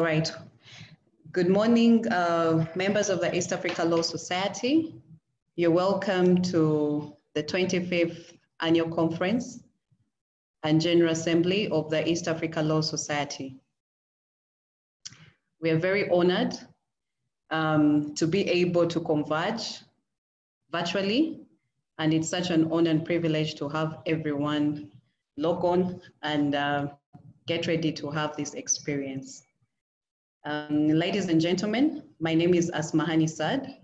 All right. Good morning, uh, members of the East Africa Law Society. You're welcome to the 25th Annual Conference and General Assembly of the East Africa Law Society. We are very honored um, to be able to converge virtually, and it's such an honor and privilege to have everyone log on and uh, get ready to have this experience. Um, ladies and gentlemen, my name is Asmahani Sad.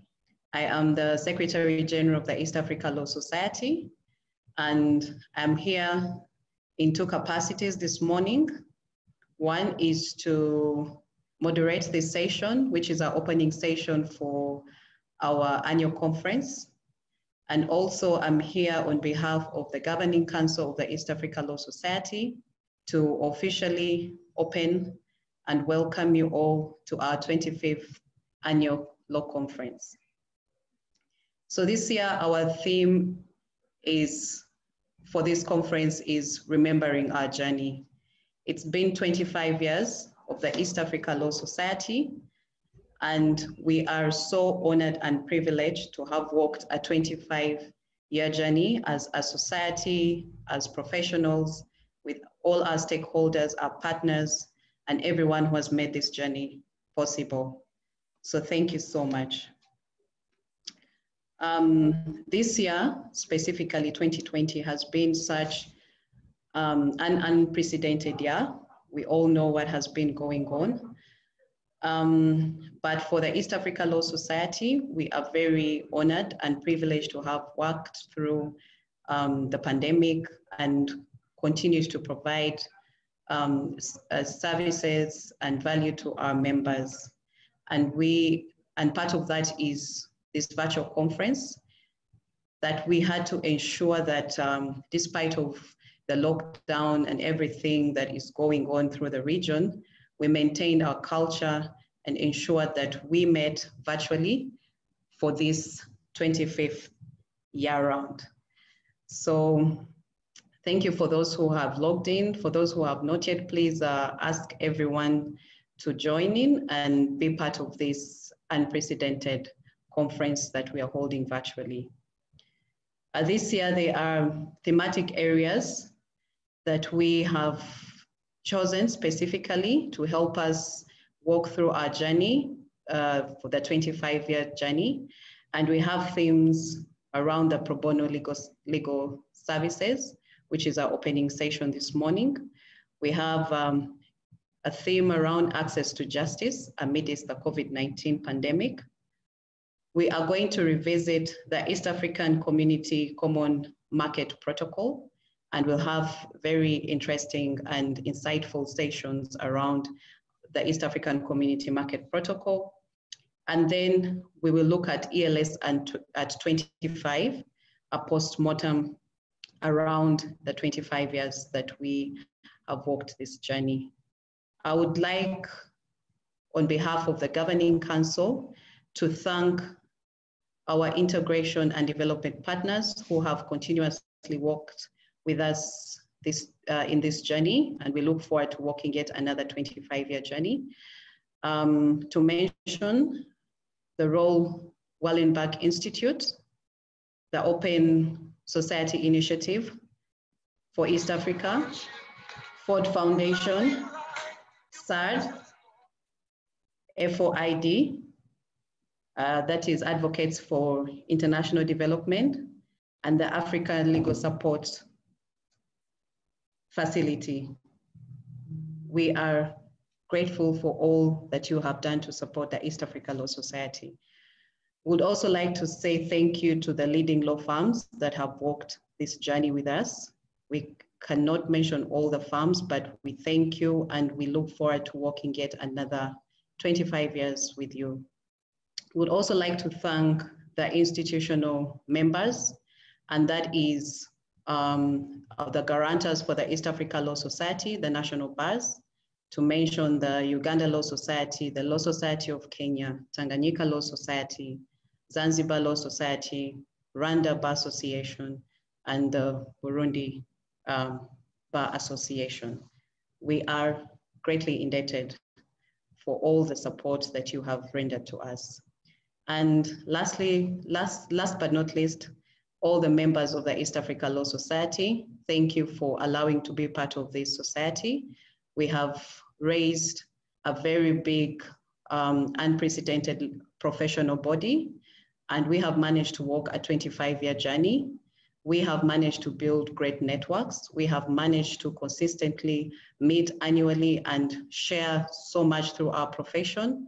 I am the Secretary General of the East Africa Law Society, and I'm here in two capacities this morning. One is to moderate this session, which is our opening session for our annual conference. And also I'm here on behalf of the Governing Council of the East Africa Law Society to officially open and welcome you all to our 25th annual law conference. So this year, our theme is for this conference is remembering our journey. It's been 25 years of the East Africa Law Society, and we are so honored and privileged to have walked a 25 year journey as a society, as professionals, with all our stakeholders, our partners, and everyone who has made this journey possible. So thank you so much. Um, this year, specifically 2020, has been such um, an unprecedented year. We all know what has been going on. Um, but for the East Africa Law Society, we are very honored and privileged to have worked through um, the pandemic and continues to provide um, uh, services and value to our members. And we, and part of that is this virtual conference that we had to ensure that um, despite of the lockdown and everything that is going on through the region, we maintained our culture and ensured that we met virtually for this 25th year round. So thank you for those who have logged in. For those who have not yet, please uh, ask everyone to join in and be part of this unprecedented conference that we are holding virtually. Uh, this year, there are thematic areas that we have chosen specifically to help us walk through our journey uh, for the 25 year journey. And we have themes around the pro bono legal, legal services, which is our opening session this morning. We have um, a theme around access to justice amidst the COVID-19 pandemic we are going to revisit the East African Community Common Market Protocol, and we'll have very interesting and insightful sessions around the East African Community Market Protocol. And then we will look at ELS and at 25, a post-mortem around the 25 years that we have walked this journey. I would like, on behalf of the Governing Council, to thank our integration and development partners who have continuously worked with us this, uh, in this journey, and we look forward to walking yet another 25-year journey. Um, to mention the Raoul Wallenberg Institute, the Open Society Initiative for East Africa, Ford Foundation, SARD, A4ID, uh, that is Advocates for International Development, and the African Legal Support Facility. We are grateful for all that you have done to support the East Africa Law Society. Would also like to say thank you to the leading law firms that have walked this journey with us. We cannot mention all the firms, but we thank you and we look forward to working yet another 25 years with you would also like to thank the institutional members, and that is um, the guarantors for the East Africa Law Society, the national bars, to mention the Uganda Law Society, the Law Society of Kenya, Tanganyika Law Society, Zanzibar Law Society, Rwanda Bar Association, and the Burundi um, Bar Association. We are greatly indebted for all the support that you have rendered to us. And lastly, last, last but not least, all the members of the East Africa Law Society, thank you for allowing to be part of this society. We have raised a very big, um, unprecedented professional body, and we have managed to walk a 25 year journey. We have managed to build great networks. We have managed to consistently meet annually and share so much through our profession.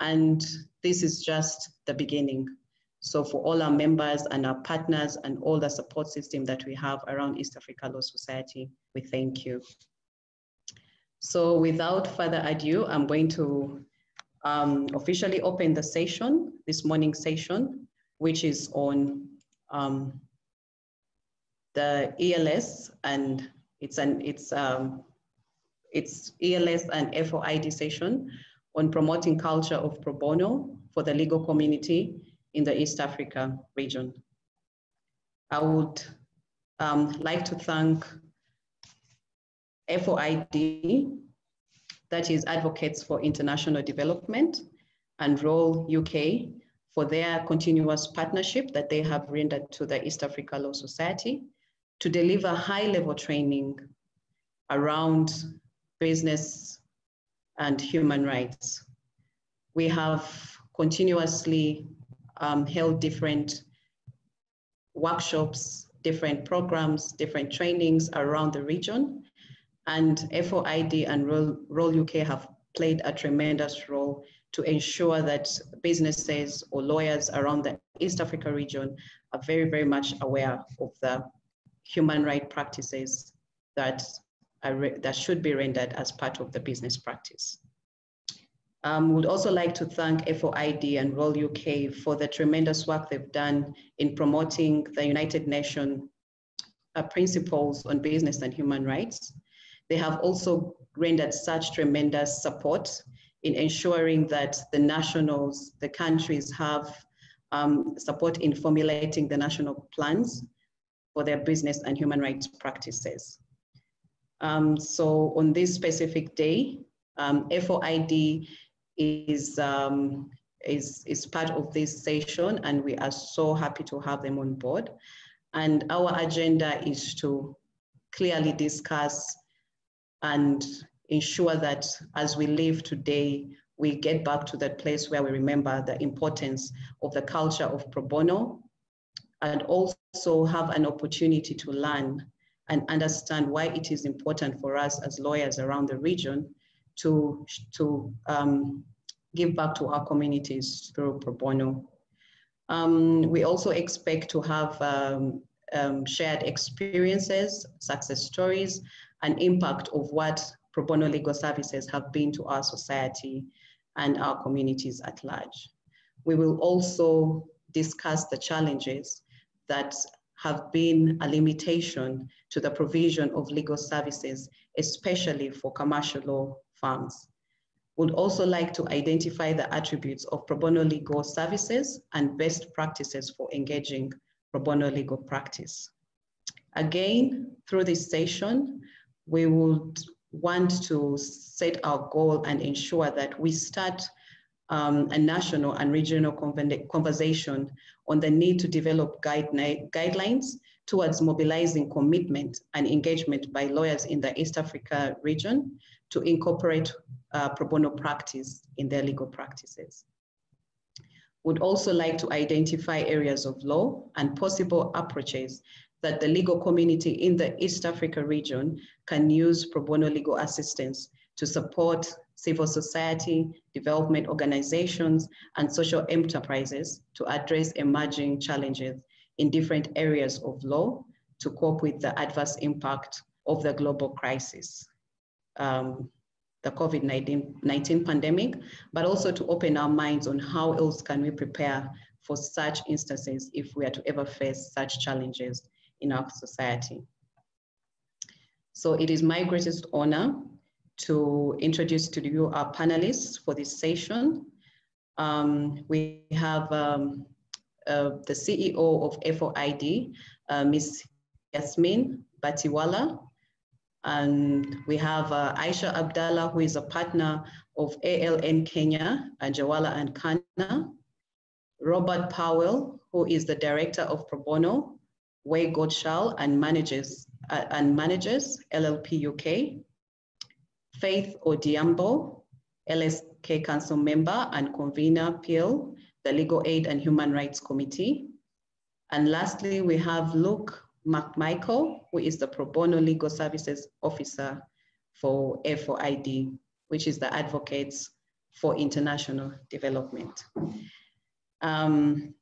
And this is just the beginning. So for all our members and our partners and all the support system that we have around East Africa Law Society, we thank you. So without further ado, I'm going to um, officially open the session, this morning session, which is on um, the ELS and it's an it's um, it's ELS and A4ID session on promoting culture of pro bono for the legal community in the East Africa region. I would um, like to thank A4ID, that is Advocates for International Development, and RoLE UK for their continuous partnership that they have rendered to the East Africa Law Society to deliver high level training around business and human rights. We have continuously um, held different workshops, different programs, different trainings around the region. And A4ID and RoLE UK have played a tremendous role to ensure that businesses or lawyers around the East Africa region are very, very much aware of the human right practices that, are that should be rendered as part of the business practice. Um, would also like to thank A4ID and RoLE UK for the tremendous work they've done in promoting the United Nations uh, principles on business and human rights. They have also rendered such tremendous support in ensuring that the nationals, the countries have um, support in formulating the national plans for their business and human rights practices. Um, so on this specific day, um, A4ID is, um, is, is part of this session and we are so happy to have them on board. And our agenda is to clearly discuss and ensure that as we live today, we get back to that place where we remember the importance of the culture of pro bono and also have an opportunity to learn and understand why it is important for us as lawyers around the region to, to um, give back to our communities through pro bono. Um, we also expect to have um, um, shared experiences, success stories, and impact of what pro bono legal services have been to our society and our communities at large. We will also discuss the challenges that have been a limitation to the provision of legal services, especially for commercial law firms. Would also like to identify the attributes of pro bono legal services and best practices for engaging pro bono legal practice. Again, through this session, we would want to set our goal and ensure that we start um, a national and regional conversation on the need to develop guide guidelines towards mobilizing commitment and engagement by lawyers in the East Africa region to incorporate uh, pro bono practice in their legal practices. Would also like to identify areas of law and possible approaches that the legal community in the East Africa region can use pro bono legal assistance to support civil society, development organizations, and social enterprises to address emerging challenges in different areas of law to cope with the adverse impact of the global crisis, um, the COVID-19 pandemic, but also to open our minds on how else can we prepare for such instances if we are to ever face such challenges in our society. So it is my greatest honor to introduce to you our panelists for this session. Um, we have um, uh, the CEO of A4ID, uh, Ms. Yasmin Batliwala, and we have uh, Aisha Abdallah, who is a partner of ALN Kenya, Anjarwala and Khanna, Robert Powell, who is the Director of Pro Bono, Weil Gotshal and Manges, uh, and Manges LLP UK, Faith Odhiambo, LSK Council member and convener PIL, the Legal Aid and Human Rights Committee. And lastly, we have Luke McMichael, who is the Pro Bono Legal Services Officer for A4ID, which is the Advocates for International Development. Um,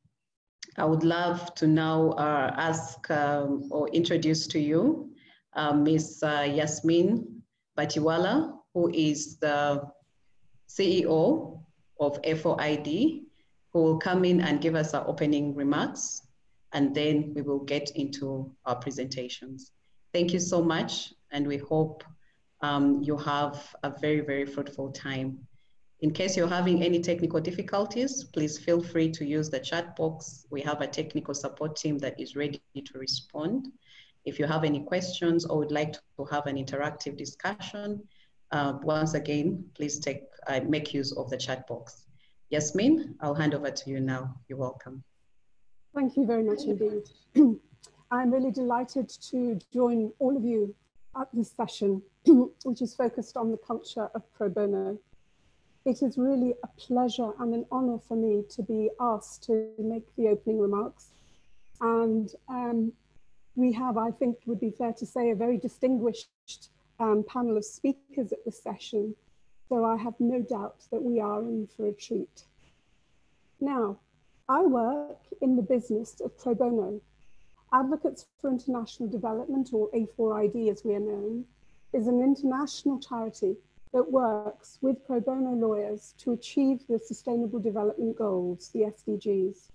I would love to now uh, ask um, or introduce to you uh, Ms. Uh, Yasmin Batliwala, who is the CEO of A4ID, who will come in and give us our opening remarks, and then we will get into our presentations. Thank you so much, and we hope um, you have a very, very fruitful time. In case you're having any technical difficulties, please feel free to use the chat box. We have a technical support team that is ready to respond. If you have any questions or would like to have an interactive discussion, uh, once again, please take uh, make use of the chat box. Yasmin, I'll hand over to you now. You're welcome. Thank you very much indeed. I'm really delighted to join all of you at this session, which is focused on the culture of pro bono. It is really a pleasure and an honor for me to be asked to make the opening remarks. And um, we have, I think would be fair to say, a very distinguished um, panel of speakers at this session. So I have no doubt that we are in for a treat. Now, I work in the business of pro bono. Advocates for International Development, or A4ID as we are known, is an international charity that works with pro bono lawyers to achieve the Sustainable Development Goals, the SDGs.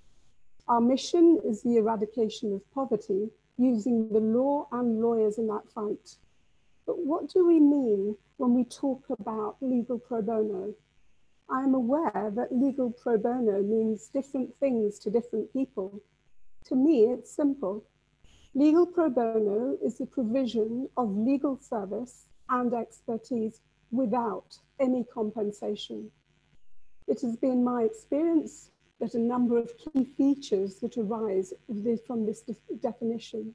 Our mission is the eradication of poverty using the law and lawyers in that fight. But what do we mean when we talk about legal pro bono? I am aware that legal pro bono means different things to different people. To me, it's simple. Legal pro bono is the provision of legal service and expertise without any compensation. It has been my experience that a number of key features that arise from this definition.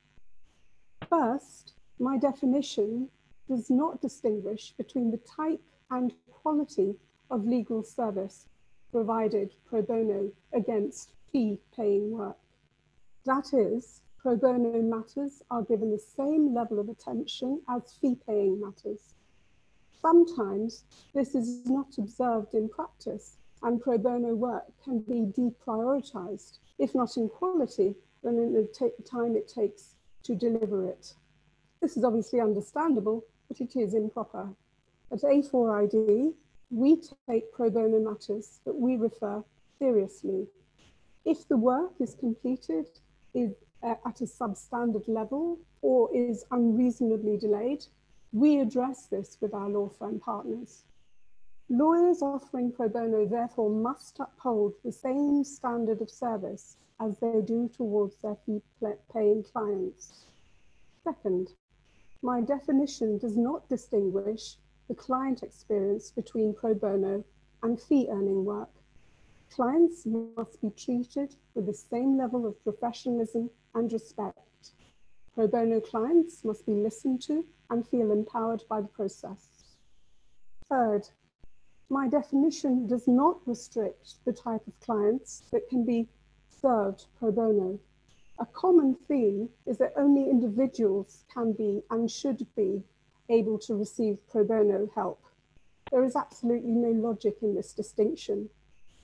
First, my definition does not distinguish between the type and quality of legal service provided pro bono against fee paying work. That is, pro bono matters are given the same level of attention as fee paying matters. Sometimes this is not observed in practice and pro bono work can be deprioritized, if not in quality, then in the time it takes to deliver it. This is obviously understandable but it is improper. At A4ID, we take pro bono matters that we refer seriously. If the work is completed is, uh, at a substandard level or is unreasonably delayed, we address this with our law firm partners. Lawyers offering pro bono therefore must uphold the same standard of service as they do towards their fee paying clients. Second, my definition does not distinguish the client experience between pro bono and fee earning work. Clients must be treated with the same level of professionalism and respect. Pro bono clients must be listened to and feel empowered by the process. Third, my definition does not restrict the type of clients that can be served pro bono. A common theme is that only individuals can be and should be able to receive pro bono help. There is absolutely no logic in this distinction.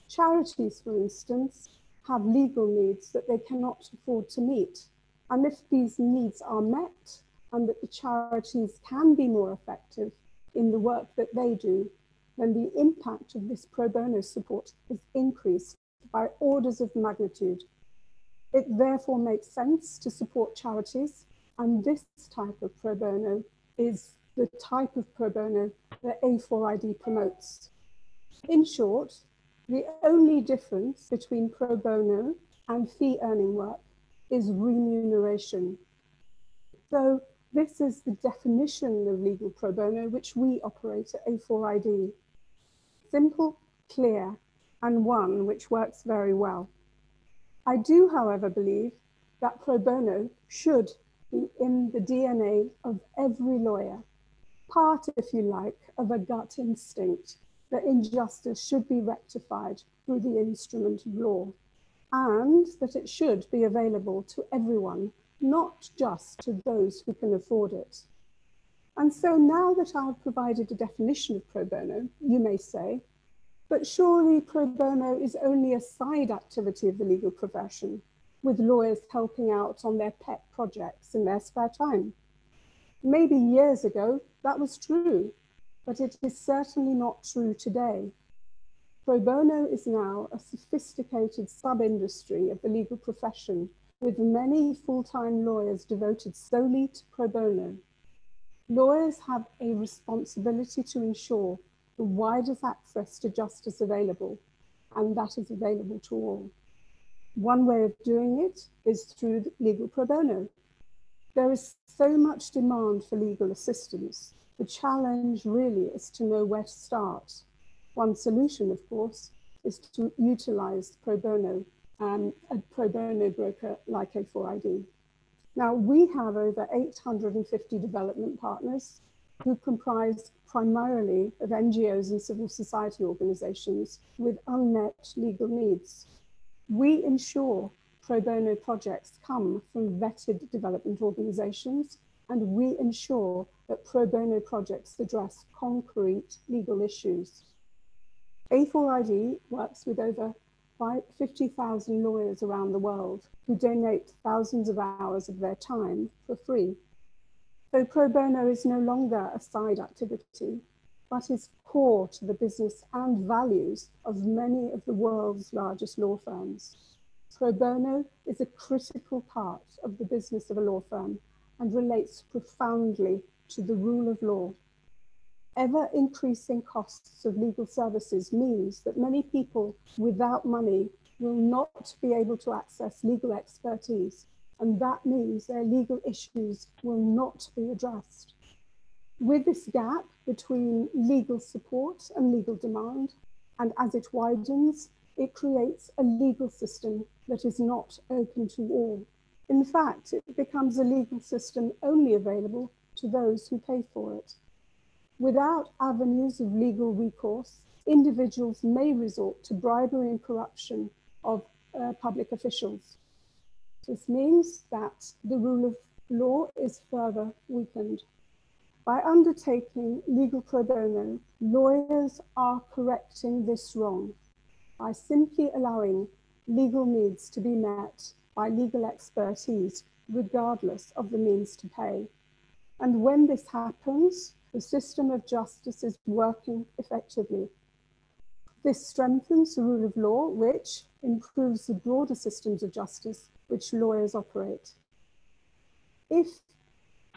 Charities, for instance, have legal needs that they cannot afford to meet. And if these needs are met and that the charities can be more effective in the work that they do, then the impact of this pro bono support is increased by orders of magnitude it therefore makes sense to support charities, and this type of pro bono is the type of pro bono that A4ID promotes. In short, the only difference between pro bono and fee earning work is remuneration. So this is the definition of legal pro bono which we operate at A4ID. simple, clear, and one which works very well. I do, however, believe that pro bono should be in the DNA of every lawyer, part, if you like, of a gut instinct that injustice should be rectified through the instrument of law, and that it should be available to everyone, not just to those who can afford it. And so now that I've provided a definition of pro bono, you may say, but surely pro bono is only a side activity of the legal profession, with lawyers helping out on their pet projects in their spare time. Maybe years ago that was true, but it is certainly not true today. Pro bono is now a sophisticated sub-industry of the legal profession with many full-time lawyers devoted solely to pro bono. Lawyers have a responsibility to ensure the widest access to justice available, and that is available to all. One way of doing it is through legal pro bono. There is so much demand for legal assistance. The challenge really is to know where to start. One solution, of course, is to utilize pro bono, um, a pro bono broker like A4ID. Now, we have over 850 development partners who comprise primarily of NGOs and civil society organizations with unmet legal needs. We ensure pro bono projects come from vetted development organizations, and we ensure that pro bono projects address concrete legal issues. A4ID works with over 50,000 lawyers around the world who donate thousands of hours of their time for free. So pro bono is no longer a side activity, but is core to the business and values of many of the world's largest law firms. Pro bono is a critical part of the business of a law firm and relates profoundly to the rule of law ever increasing costs of legal services means that many people without money will not be able to access legal expertise, and that means their legal issues will not be addressed. With this gap between legal support and legal demand, and as it widens, it creates a legal system that is not open to all. In fact, it becomes a legal system only available to those who pay for it. Without avenues of legal recourse, individuals may resort to bribery and corruption of uh, public officials. This means that the rule of law is further weakened. By undertaking legal pro bono, lawyers are correcting this wrong by simply allowing legal needs to be met by legal expertise, regardless of the means to pay. And when this happens, the system of justice is working effectively. This strengthens the rule of law, which improves the broader systems of justice which lawyers operate. If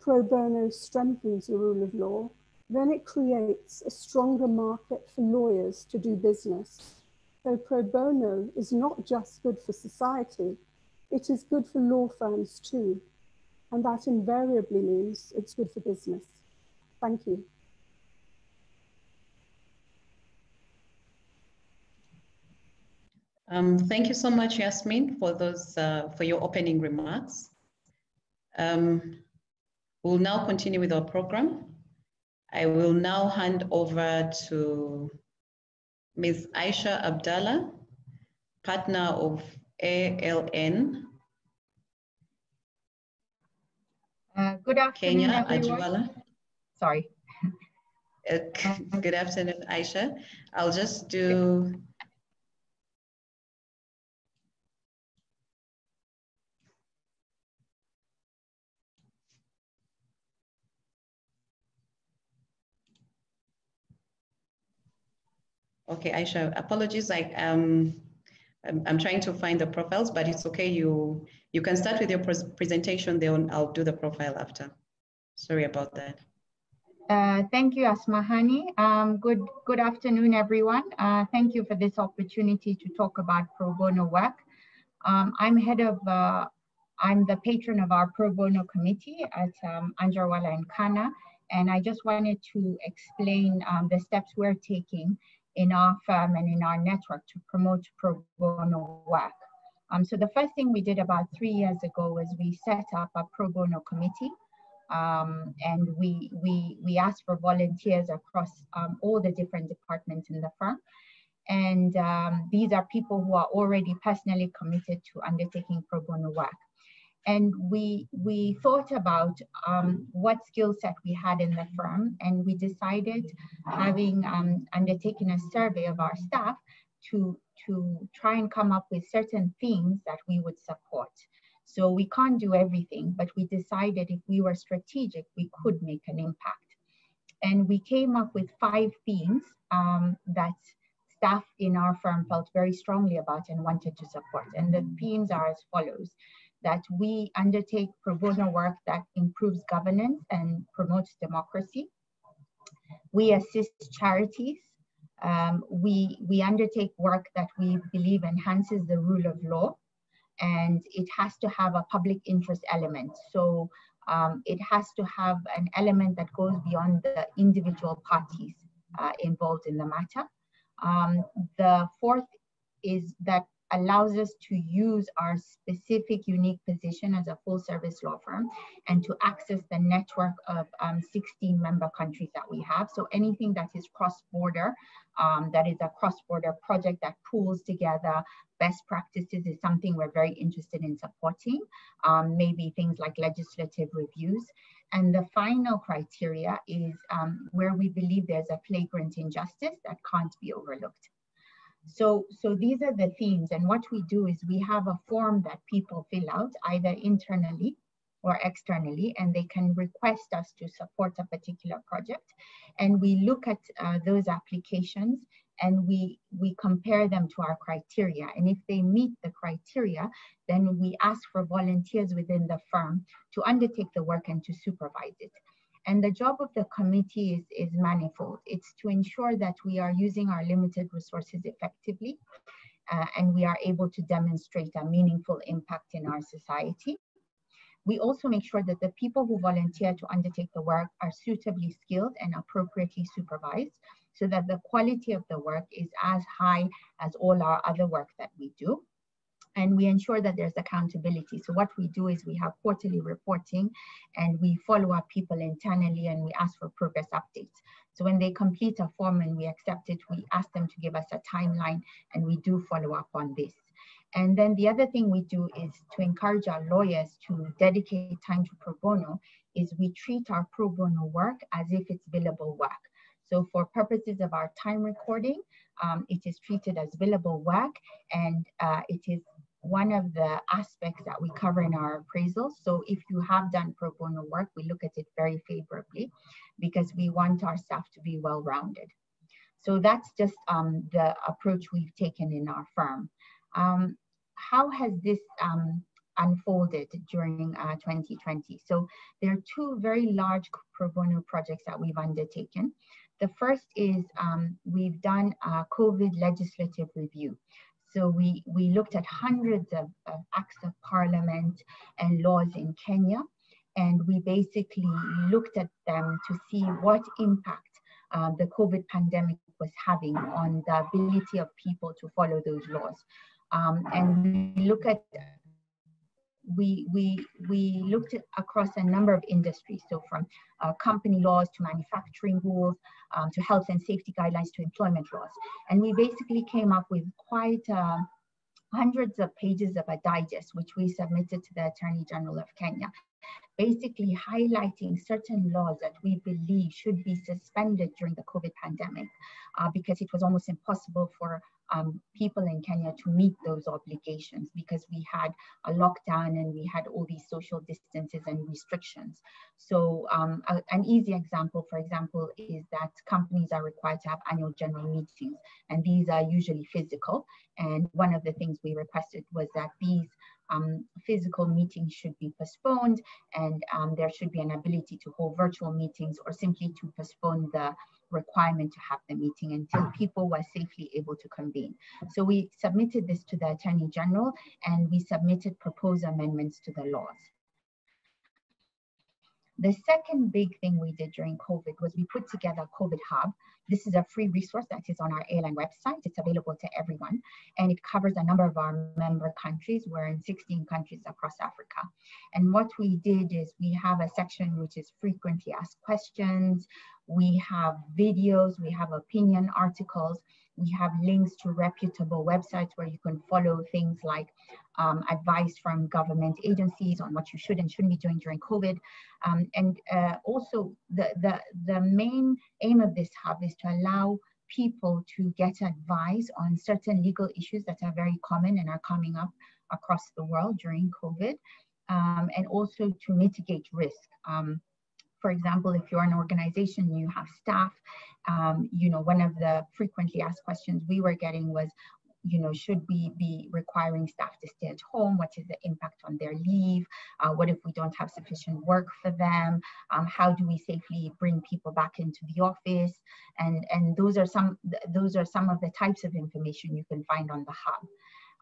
pro bono strengthens the rule of law, then it creates a stronger market for lawyers to do business. So pro bono is not just good for society, it is good for law firms too. And that invariably means it's good for business. Thank you. Um, thank you so much, Yasmin, for those uh, for your opening remarks. Um, we'll now continue with our program. I will now hand over to Ms. Aisha Abdallah, partner of ALN. Uh, good afternoon, Kenya, everyone. Ajwala. Sorry. Good afternoon, Aisha. I'll just do Okay, Aisha, apologies. I um, I'm, I'm trying to find the profiles, but it's okay. You you can start with your pres presentation. Then I'll do the profile after. Sorry about that. Uh, thank you, Asmahani. Um, good, good afternoon, everyone. Uh, thank you for this opportunity to talk about pro bono work. Um, I'm head of, uh, I'm the patron of our pro bono committee at um, Anjarwala and Khanna, and I just wanted to explain um, the steps we're taking in our firm and in our network to promote pro bono work. Um, so the first thing we did about three years ago was we set up a pro bono committee um, and we, we, we asked for volunteers across um, all the different departments in the firm. And um, these are people who are already personally committed to undertaking pro bono work. And we, we thought about um, what skill set we had in the firm, and we decided, having um, undertaken a survey of our staff, to, to try and come up with certain themes that we would support. So we can't do everything, but we decided if we were strategic, we could make an impact. And we came up with five themes um, that staff in our firm felt very strongly about and wanted to support. And the themes are as follows, that we undertake pro bono work that improves governance and promotes democracy. We assist charities. Um, we, we undertake work that we believe enhances the rule of law and it has to have a public interest element. So um, it has to have an element that goes beyond the individual parties uh, involved in the matter. Um, the fourth is that allows us to use our specific unique position as a full service law firm and to access the network of um, 16 member countries that we have. So anything that is cross-border, um, that is a cross-border project that pulls together best practices is something we're very interested in supporting, um, maybe things like legislative reviews. And the final criteria is um, where we believe there's a flagrant injustice that can't be overlooked. So, so these are the themes. And what we do is we have a form that people fill out either internally or externally, and they can request us to support a particular project. And we look at uh, those applications and we, we compare them to our criteria. And if they meet the criteria, then we ask for volunteers within the firm to undertake the work and to supervise it. And the job of the committee is, is manifold. It's to ensure that we are using our limited resources effectively uh, and we are able to demonstrate a meaningful impact in our society. We also make sure that the people who volunteer to undertake the work are suitably skilled and appropriately supervised so that the quality of the work is as high as all our other work that we do and we ensure that there's accountability. So what we do is we have quarterly reporting and we follow up people internally and we ask for progress updates. So when they complete a form and we accept it, we ask them to give us a timeline and we do follow up on this. And then the other thing we do is to encourage our lawyers to dedicate time to pro bono is we treat our pro bono work as if it's billable work. So for purposes of our time recording, um, it is treated as billable work and uh, it is one of the aspects that we cover in our appraisals. So if you have done pro bono work, we look at it very favorably because we want our staff to be well-rounded. So that's just um, the approach we've taken in our firm. Um, how has this um, unfolded during uh, 2020? So there are two very large pro bono projects that we've undertaken. The first is um, we've done a COVID legislative review. So we, we looked at hundreds of, of acts of parliament and laws in Kenya, and we basically looked at them to see what impact uh, the COVID pandemic was having on the ability of people to follow those laws. Um, and we look at we, we, we looked across a number of industries, so from uh, company laws to manufacturing rules, um, to health and safety guidelines to employment laws. And we basically came up with quite uh, hundreds of pages of a digest, which we submitted to the Attorney General of Kenya, basically highlighting certain laws that we believe should be suspended during the COVID pandemic uh, because it was almost impossible for um, people in Kenya to meet those obligations because we had a lockdown and we had all these social distances and restrictions. So um, a, an easy example, for example, is that companies are required to have annual general meetings and these are usually physical. And one of the things we requested was that these um, physical meetings should be postponed and um, there should be an ability to hold virtual meetings or simply to postpone the requirement to have the meeting until people were safely able to convene. So we submitted this to the Attorney General and we submitted proposed amendments to the laws. The second big thing we did during COVID was we put together COVID Hub. This is a free resource that is on our ALN website. It's available to everyone, and it covers a number of our member countries. We're in 16 countries across Africa. And what we did is we have a section which is frequently asked questions. We have videos, we have opinion articles, we have links to reputable websites where you can follow things like um, advice from government agencies on what you should and shouldn't be doing during COVID. Um, and uh, also the, the, the main aim of this hub is to allow people to get advice on certain legal issues that are very common and are coming up across the world during COVID, um, and also to mitigate risk. Um, for example, if you're an organization, you have staff, um, you know, one of the frequently asked questions we were getting was, you know, should we be requiring staff to stay at home? What is the impact on their leave? Uh, what if we don't have sufficient work for them? Um, how do we safely bring people back into the office? And, and those are some those are some of the types of information you can find on the hub.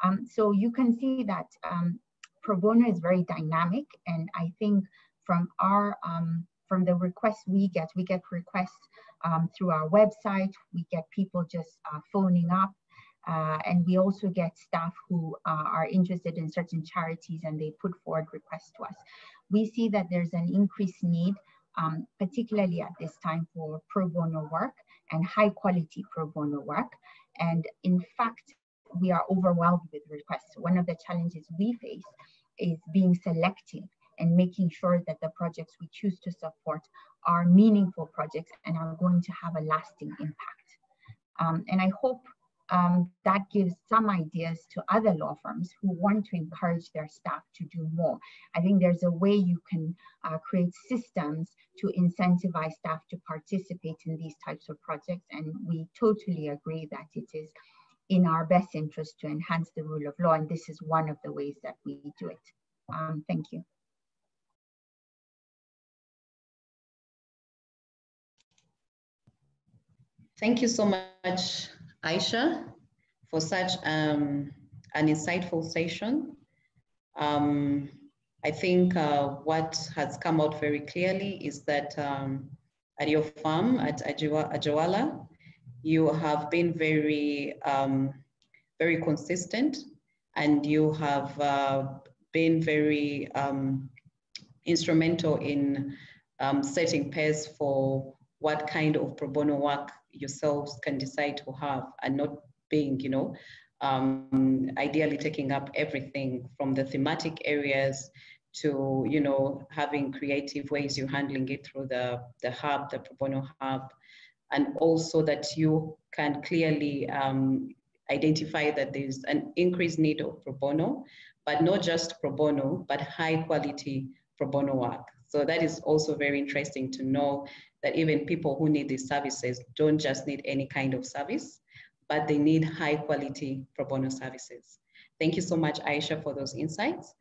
Um, so you can see that um, pro bono is very dynamic, and I think from our um, from the requests we get, we get requests um, through our website, we get people just uh, phoning up, uh, and we also get staff who uh, are interested in certain charities and they put forward requests to us. We see that there's an increased need, um, particularly at this time for pro bono work and high quality pro bono work. And in fact, we are overwhelmed with requests. One of the challenges we face is being selective and making sure that the projects we choose to support are meaningful projects and are going to have a lasting impact. Um, and I hope um, that gives some ideas to other law firms who want to encourage their staff to do more. I think there's a way you can uh, create systems to incentivize staff to participate in these types of projects. And we totally agree that it is in our best interest to enhance the rule of law. And this is one of the ways that we do it. Um, thank you. Thank you so much, Aisha, for such um, an insightful session. Um, I think uh, what has come out very clearly is that um, at your farm at Anjarwala, you have been very, um, very consistent and you have uh, been very um, instrumental in um, setting pace for what kind of pro bono work yourselves can decide to have and not being, you know, um, ideally taking up everything from the thematic areas to, you know, having creative ways you're handling it through the, the hub, the pro bono hub, and also that you can clearly um, identify that there's an increased need of pro bono, but not just pro bono, but high quality pro bono work. So that is also very interesting to know that even people who need these services don't just need any kind of service, but they need high quality pro bono services. Thank you so much, Aisha, for those insights.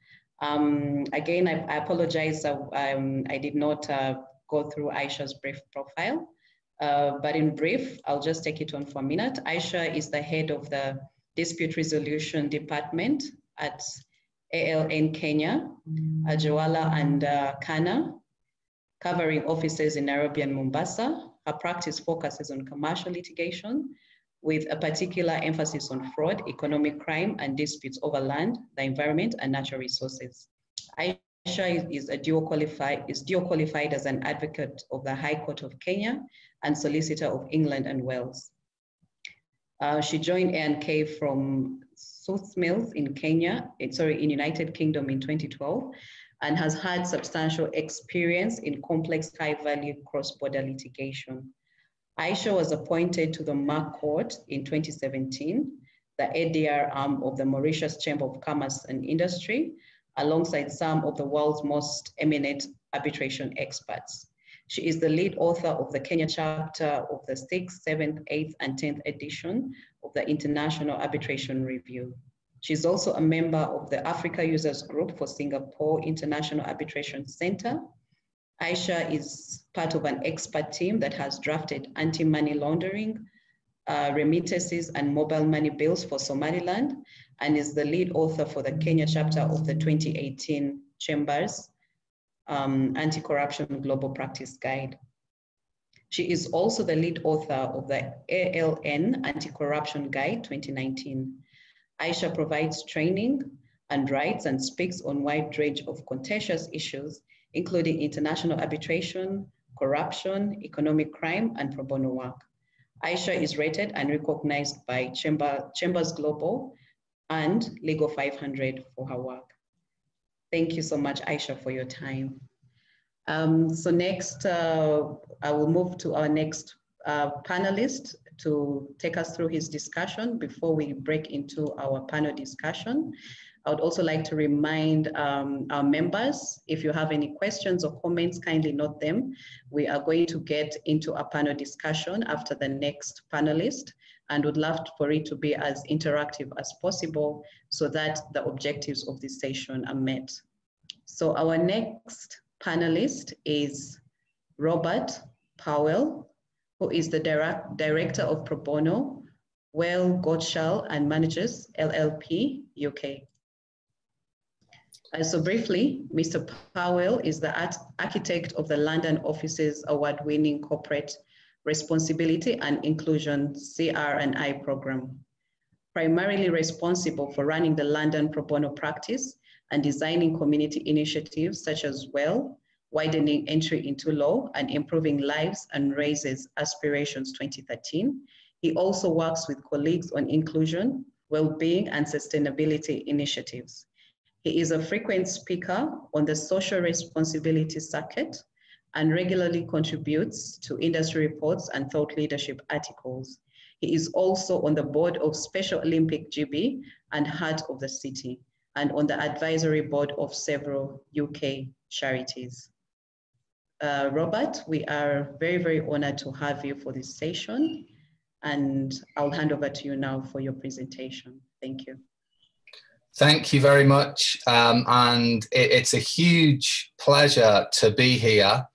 Um, again, I, I apologize, uh, um, I did not uh, go through Aisha's brief profile, uh, but in brief, I'll just take it on for a minute. Aisha is the head of the Dispute Resolution Department at ALN Kenya, Anjarwala and uh, Khanna, covering offices in Nairobi and Mombasa. Her practice focuses on commercial litigation with a particular emphasis on fraud, economic crime, and disputes over land, the environment, and natural resources. Aisha is, a dual qualified, is dual qualified as an advocate of the High Court of Kenya and solicitor of England and Wales. Uh, she joined A&K from Shoosmiths in Kenya, eh, sorry, in United Kingdom in 2012, and has had substantial experience in complex high-value cross-border litigation. Aisha was appointed to the MARC Court in 2017, the ADR arm of the Mauritius Chamber of Commerce and Industry, alongside some of the world's most eminent arbitration experts. She is the lead author of the Kenya chapter of the 6th, 7th, 8th, and 10th edition of the International Arbitration Review. She's also a member of the Africa Users Group for Singapore International Arbitration Center. Aisha is part of an expert team that has drafted anti-money laundering, uh, remittances and mobile money bills for Somaliland, and is the lead author for the Kenya chapter of the 2018 Chambers um, Anti-Corruption Global Practice Guide. She is also the lead author of the ALN Anti-Corruption Guide 2019. Aisha provides training and writes and speaks on wide range of contentious issues, including international arbitration, corruption, economic crime, and pro bono work. Aisha is rated and recognized by Chamber, Chambers Global and Legal 500 for her work. Thank you so much, Aisha, for your time. Um, so next, uh, I will move to our next uh, panelist to take us through his discussion before we break into our panel discussion. I would also like to remind um, our members, if you have any questions or comments, kindly note them. We are going to get into a panel discussion after the next panelist and would love for it to be as interactive as possible so that the objectives of this session are met. So our next panelist is Robert Powell, who is the direct, Director of Pro Bono, Weil Gotshal and Manges LLP UK. Uh, so briefly, Mr. Powell is the architect of the London office's award-winning corporate responsibility and inclusion CR&I program. Primarily responsible for running the London pro bono practice and designing community initiatives such as WELL, widening entry into law and improving lives and raises aspirations 2013. He also works with colleagues on inclusion, well-being and sustainability initiatives. He is a frequent speaker on the social responsibility circuit and regularly contributes to industry reports and thought leadership articles. He is also on the board of Special Olympic GB and Heart of the City, and on the advisory board of several UK charities. Uh, Robert, we are very, very honored to have you for this session, and I'll hand over to you now for your presentation. Thank you. Thank you very much. Um, and it, it's a huge pleasure to be here.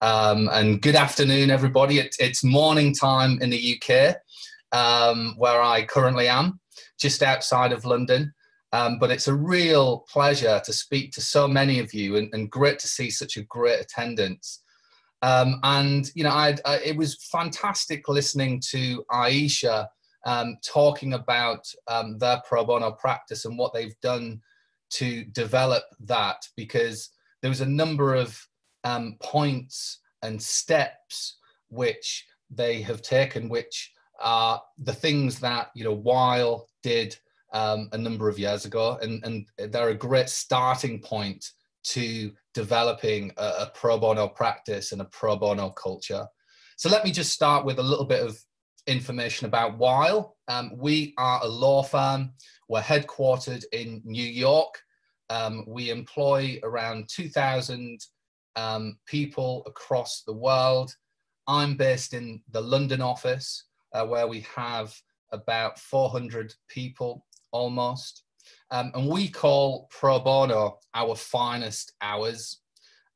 Um, and good afternoon, everybody. It, it's morning time in the UK, um, where I currently am, just outside of London. Um, but it's a real pleasure to speak to so many of you and, and great to see such a great attendance. Um, and, you know, I, I, it was fantastic listening to Aisha um, talking about um, their pro bono practice and what they've done to develop that because there was a number of um, points and steps which they have taken, which are the things that you know Weil did um, a number of years ago, and, and they're a great starting point to developing a, a pro bono practice and a pro bono culture. So let me just start with a little bit of information about Weil. Um, we are a law firm. We're headquartered in New York. Um, we employ around 2,000 um, people across the world. I'm based in the London office, uh, where we have about 400 people almost. Um, and we call pro bono our finest hours.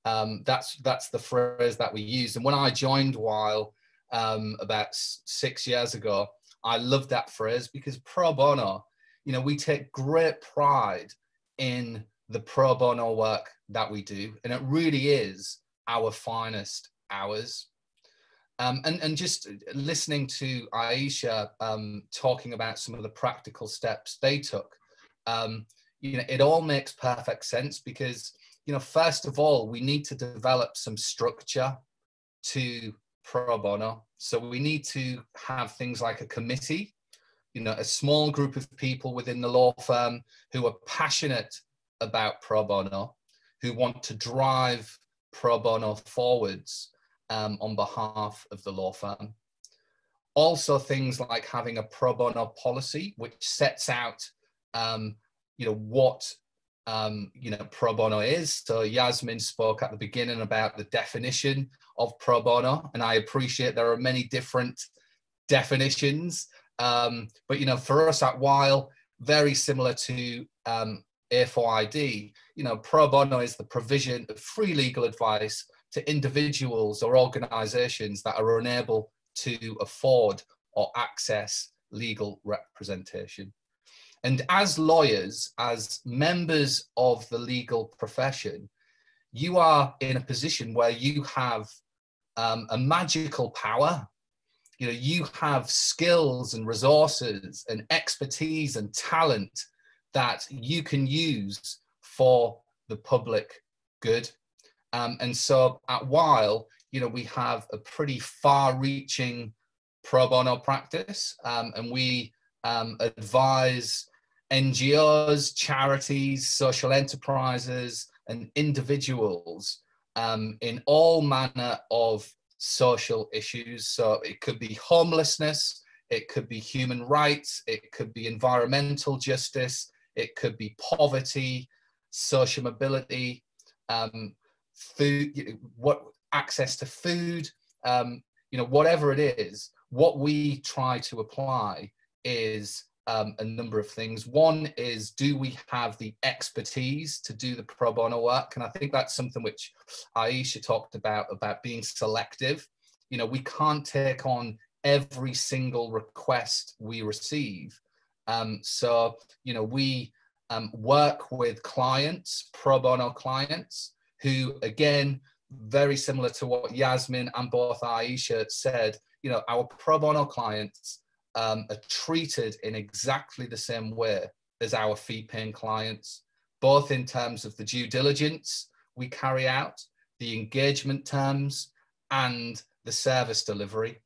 Um, that's that's the phrase that we use. And when I joined Weil, um, about six years ago. I love that phrase because pro bono, you know, we take great pride in the pro bono work that we do, and it really is our finest hours. Um, and, and just listening to Aisha um, talking about some of the practical steps they took, um, you know, it all makes perfect sense because, you know, first of all, we need to develop some structure to pro bono. So we need to have things like a committee, you know, a small group of people within the law firm who are passionate about pro bono, who want to drive pro bono forwards um, on behalf of the law firm. Also, things like having a pro bono policy, which sets out, um, you know, what um, you know, pro bono is. So Yasmin spoke at the beginning about the definition of pro bono, and I appreciate there are many different definitions. Um, but you know, for us at Weil, very similar to um, A4ID, you know, pro bono is the provision of free legal advice to individuals or organizations that are unable to afford or access legal representation. And as lawyers, as members of the legal profession, you are in a position where you have um, a magical power. You know, you have skills and resources and expertise and talent that you can use for the public good. Um, and so at you know, we have a pretty far-reaching pro bono practice, um, and we um, advise NGOs, charities, social enterprises, and individuals um, in all manner of social issues. So it could be homelessness, it could be human rights, it could be environmental justice, it could be poverty, social mobility, um, food, what access to food, um, you know, whatever it is. What we try to apply is um, a number of things. One is, do we have the expertise to do the pro bono work? And I think that's something which Aisha talked about, about being selective. You know, we can't take on every single request we receive. Um, so, you know, we um, work with clients, pro bono clients, who, again, very similar to what Yasmin and both Aisha said, you know, our pro bono clients um, are treated in exactly the same way as our fee paying clients, both in terms of the due diligence we carry out, the engagement terms, and the service delivery.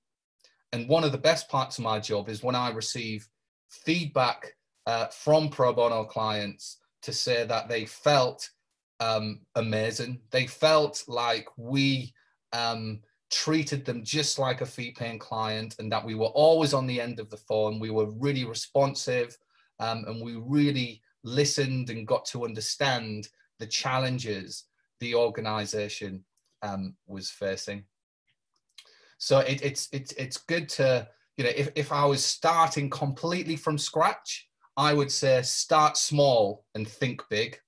And one of the best parts of my job is when I receive feedback uh, from pro bono clients to say that they felt um, amazing. They felt like we um, treated them just like a fee paying client and that we were always on the end of the phone. We were really responsive um, and we really listened and got to understand the challenges the organization um, was facing. So it, it's, it's, it's good to, you know, if, if I was starting completely from scratch, I would say start small and think big.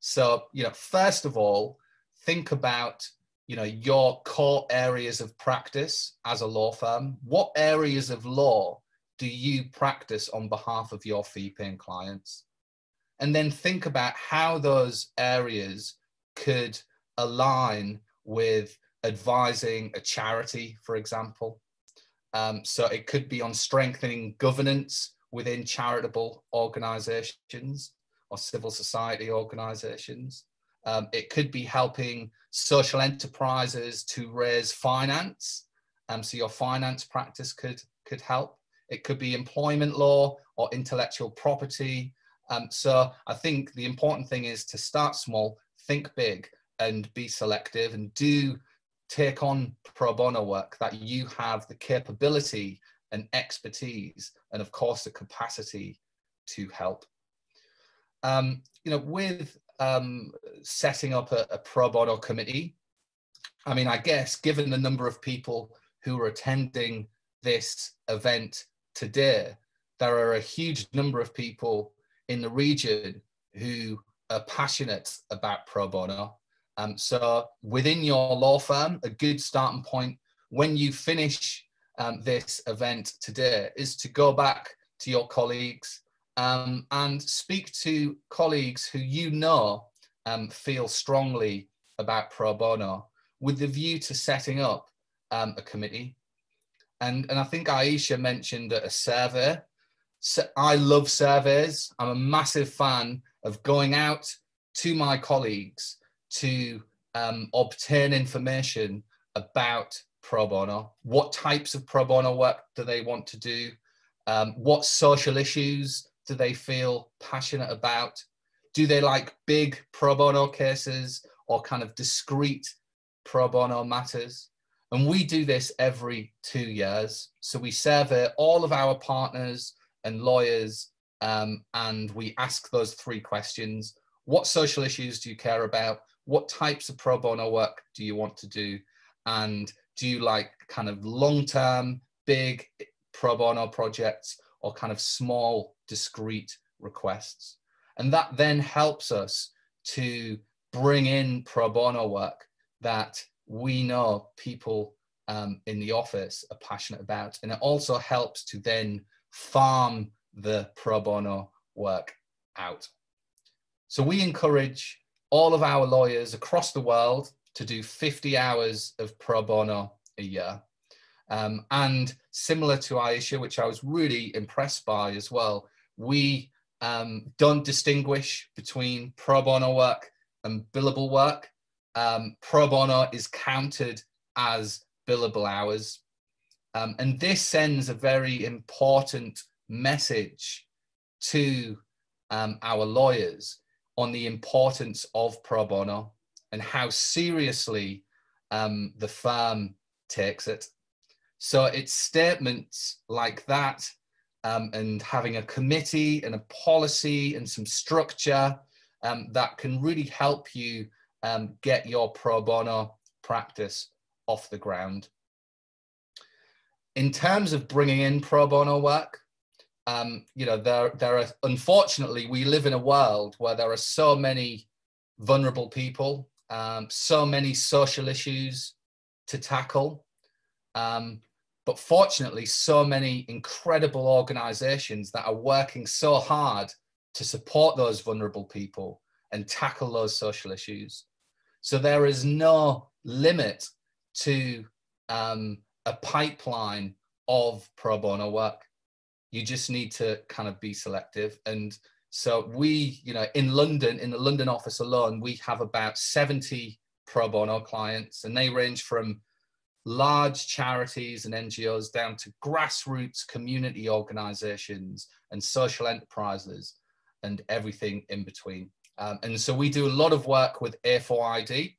So, you know, first of all, think about you know your core areas of practice as a law firm. What areas of law do you practice on behalf of your fee paying clients? And then think about how those areas could align with advising a charity for example. Um, so it could be on strengthening governance within charitable organizations or civil society organizations um, it could be helping social enterprises to raise finance. Um, so your finance practice could, could help. It could be employment law or intellectual property. Um, so I think the important thing is to start small, think big, and be selective, and do take on pro bono work that you have the capability and expertise, and of course the capacity to help. Um, you know, with um, setting up a, a pro bono committee. I mean, I guess given the number of people who are attending this event today, there are a huge number of people in the region who are passionate about pro bono. Um, so within your law firm, a good starting point when you finish um, this event today is to go back to your colleagues um, and speak to colleagues who you know um, feel strongly about pro bono with the view to setting up um, a committee. And, and I think Aisha mentioned a survey. So I love surveys. I'm a massive fan of going out to my colleagues to um, obtain information about pro bono. What types of pro bono work do they want to do? Um, what social issues do they feel passionate about? Do they like big pro bono cases or kind of discrete pro bono matters? And we do this every two years. So we survey all of our partners and lawyers um, and we ask those three questions. What social issues do you care about? What types of pro bono work do you want to do? And do you like kind of long term, big pro bono projects or kind of small, discrete requests? And that then helps us to bring in pro bono work that we know people um, in the office are passionate about. And it also helps to then farm the pro bono work out. So we encourage all of our lawyers across the world to do 50 hours of pro bono a year. Um, and similar to Aisha, which I was really impressed by as well, we um, don't distinguish between pro bono work and billable work. Um, pro bono is counted as billable hours. Um, and this sends a very important message to um, our lawyers on the importance of pro bono and how seriously um, the firm takes it. So it's statements like that um, and having a committee and a policy and some structure um, that can really help you um, get your pro bono practice off the ground. In terms of bringing in pro bono work, um, you know, there, there are, unfortunately, we live in a world where there are so many vulnerable people, um, so many social issues to tackle. Um, but fortunately, so many incredible organizations that are working so hard to support those vulnerable people and tackle those social issues. So there is no limit to um, a pipeline of pro bono work. You just need to kind of be selective. And so we, you know, in London, in the London office alone, we have about 70 pro bono clients, and they range from large charities and NGOs down to grassroots community organizations and social enterprises and everything in between. Um, and so we do a lot of work with A4ID.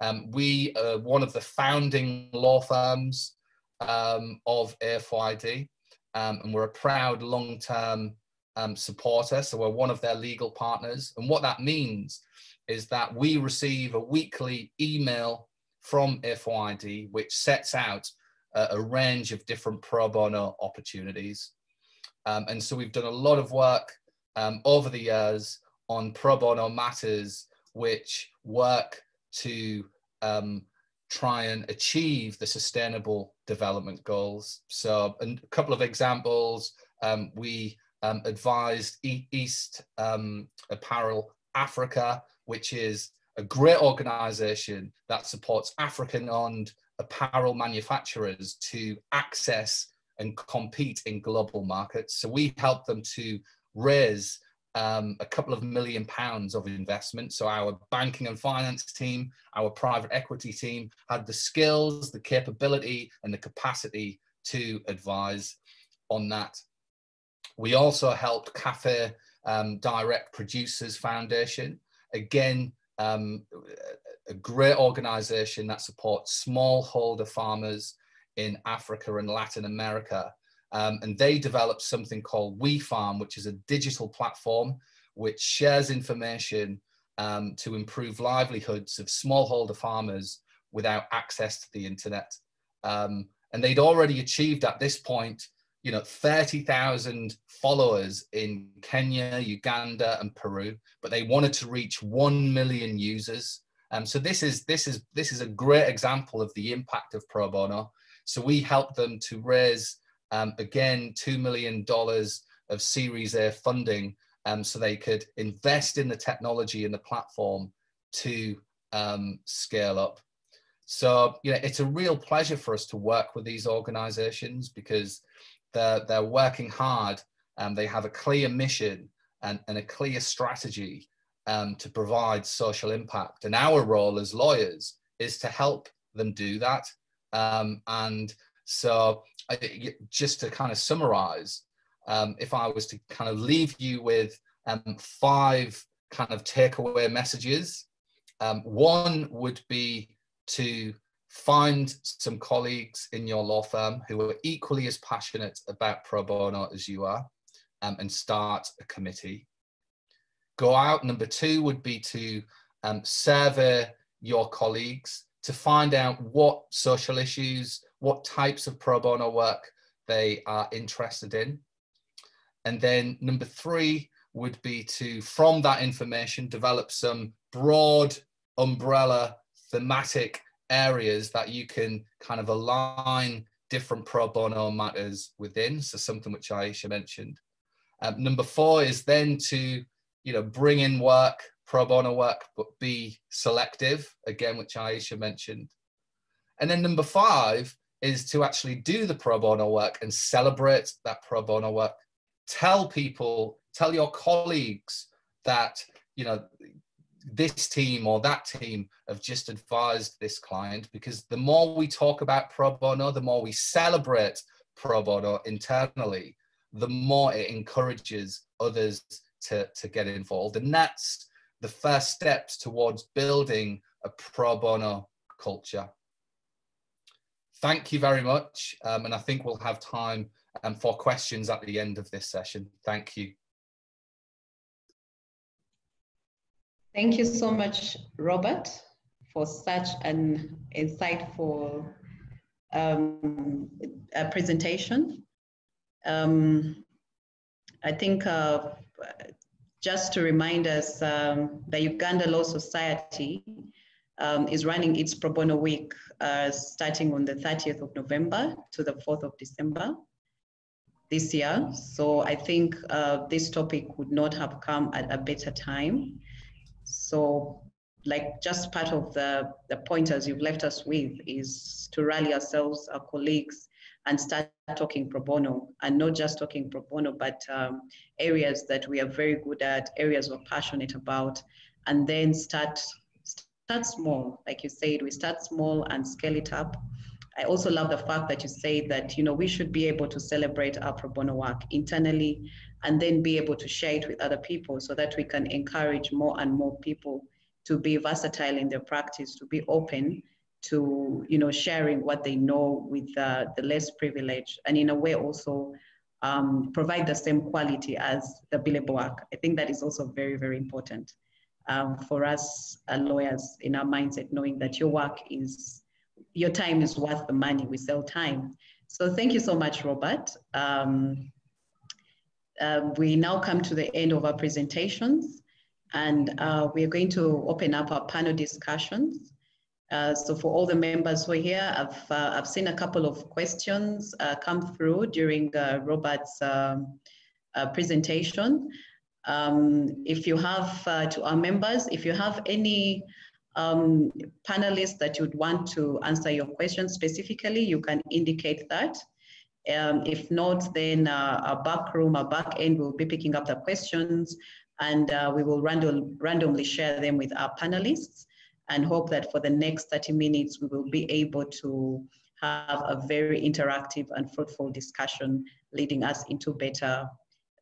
Um, we are one of the founding law firms um, of A4ID, um, and we're a proud long-term um, supporter. So we're one of their legal partners. And what that means is that we receive a weekly email from A4ID, which sets out a, a range of different pro bono opportunities. Um, and so we've done a lot of work over the years on pro bono matters which work to um, try and achieve the sustainable development goals. So a couple of examples, um, we um, advised e East um, Apparel Africa, which is a great organization that supports African-owned apparel manufacturers to access and compete in global markets. So we help them to raise um, a couple of million pounds of investment. So our banking and finance team, our private equity team had the skills, the capability, and the capacity to advise on that. We also helped Cafe um, Direct Producers Foundation. Again, um, a great organization that supports smallholder farmers in Africa and Latin America um, and they developed something called WeFarm, which is a digital platform which shares information um, to improve livelihoods of smallholder farmers without access to the internet. Um, and they'd already achieved at this point, you know, 30,000 followers in Kenya, Uganda, and Peru, but they wanted to reach 1 million users. Um, so this is, this, is, this is a great example of the impact of pro bono. So we helped them to raise um, again, $2 million of Series A funding um, so they could invest in the technology and the platform to um, scale up. So, you know, it's a real pleasure for us to work with these organizations because they're, they're working hard and they have a clear mission and, and a clear strategy um, to provide social impact. And our role as lawyers is to help them do that. Um, and so I, just to kind of summarize, um, if I was to kind of leave you with um, five kind of takeaway messages, um, one would be to find some colleagues in your law firm who are equally as passionate about pro bono as you are um, and start a committee. Go out. Number two would be to um, survey your colleagues to find out what social issues what types of pro bono work they are interested in. And then number three would be to, from that information, develop some broad umbrella thematic areas that you can kind of align different pro bono matters within. So something which Aisha mentioned. Um, number four is then to, you know, bring in work pro bono work, but be selective, again, which Aisha mentioned. And then number five is to actually do the pro bono work and celebrate that pro bono work. Tell people, tell your colleagues that, you know, this team or that team have just advised this client because the more we talk about pro bono, the more we celebrate pro bono internally, the more it encourages others to, to get involved. And that's the first steps towards building a pro bono culture. Thank you very much. Um, and I think we'll have time um, for questions at the end of this session. Thank you. Thank you so much, Robert, for such an insightful um, presentation. Um, I think uh, just to remind us, um, the Uganda Law Society um, is running its Pro Bono Week uh, starting on the 30th of November to the 4th of December this year. So I think uh, this topic would not have come at a better time. So like just part of the, the pointers you've left us with is to rally ourselves, our colleagues, and start talking pro bono and not just talking pro bono, but um, areas that we are very good at, areas we're passionate about, and then start start small. Like you said, we start small and scale it up. I also love the fact that you say that you know we should be able to celebrate our pro bono work internally and then be able to share it with other people so that we can encourage more and more people to be versatile in their practice, to be open to you know sharing what they know with uh, the less privileged, and in a way also um, provide the same quality as the billable work. I think that is also very very important um, for us uh, lawyers in our mindset, knowing that your work is your time is worth the money. We sell time. So thank you so much, Robert. Um, uh, we now come to the end of our presentations and uh, we are going to open up our panel discussions. Uh, so for all the members who are here, I've, uh, I've seen a couple of questions uh, come through during uh, Robert's um, presentation. Um, if you have, to our members, if you have any um, panelists that you'd want to answer your questions specifically, you can indicate that. Um, if not, then uh, our back room, a back end will be picking up the questions and uh, we will random, randomly share them with our panelists and hope that for the next 30 minutes, we will be able to have a very interactive and fruitful discussion leading us into better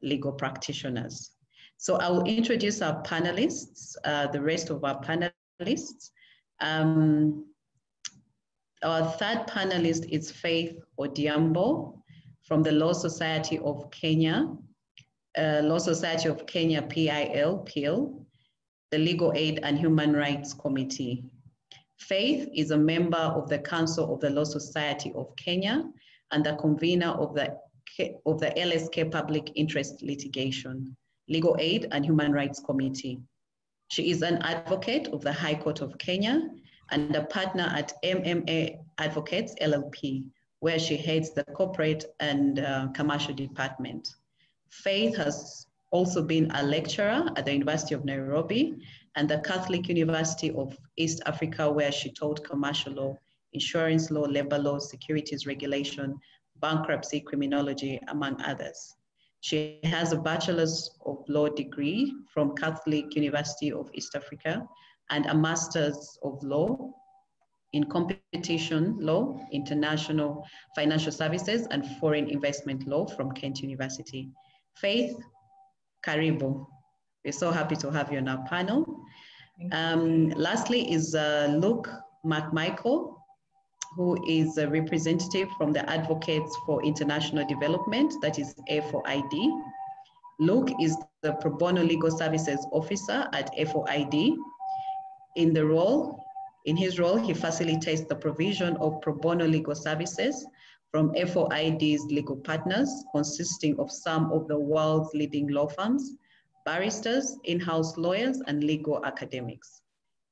legal practitioners. So I will introduce our panelists, uh, the rest of our panelists. Um, our third panelist is Faith Odhiambo from the Law Society of Kenya, uh, Law Society of Kenya, PIL, PIL, the Legal Aid and Human Rights Committee. Faith is a member of the Council of the Law Society of Kenya and the convener of the, of the LSK Public Interest Litigation, Legal Aid and Human Rights Committee. She is an advocate of the High Court of Kenya and a partner at MMA Advocates LLP, where she heads the corporate and uh, commercial department. Faith has also been a lecturer at the University of Nairobi and the Catholic University of East Africa, where she taught commercial law, insurance law, labor law, securities regulation, bankruptcy, criminology, among others. She has a bachelor's of law degree from Catholic University of East Africa and a master's of law in competition law, international financial services, and foreign investment law from Kent University. Faith, Karibu. We're so happy to have you on our panel. Um, lastly is uh, Luke McMichael, who is a representative from the Advocates for International Development, that is A4ID. Luke is the Pro Bono Legal Services Officer at A4ID. In the role, in his role, he facilitates the provision of pro bono legal services from A4ID's legal partners, consisting of some of the world's leading law firms, barristers, in-house lawyers, and legal academics.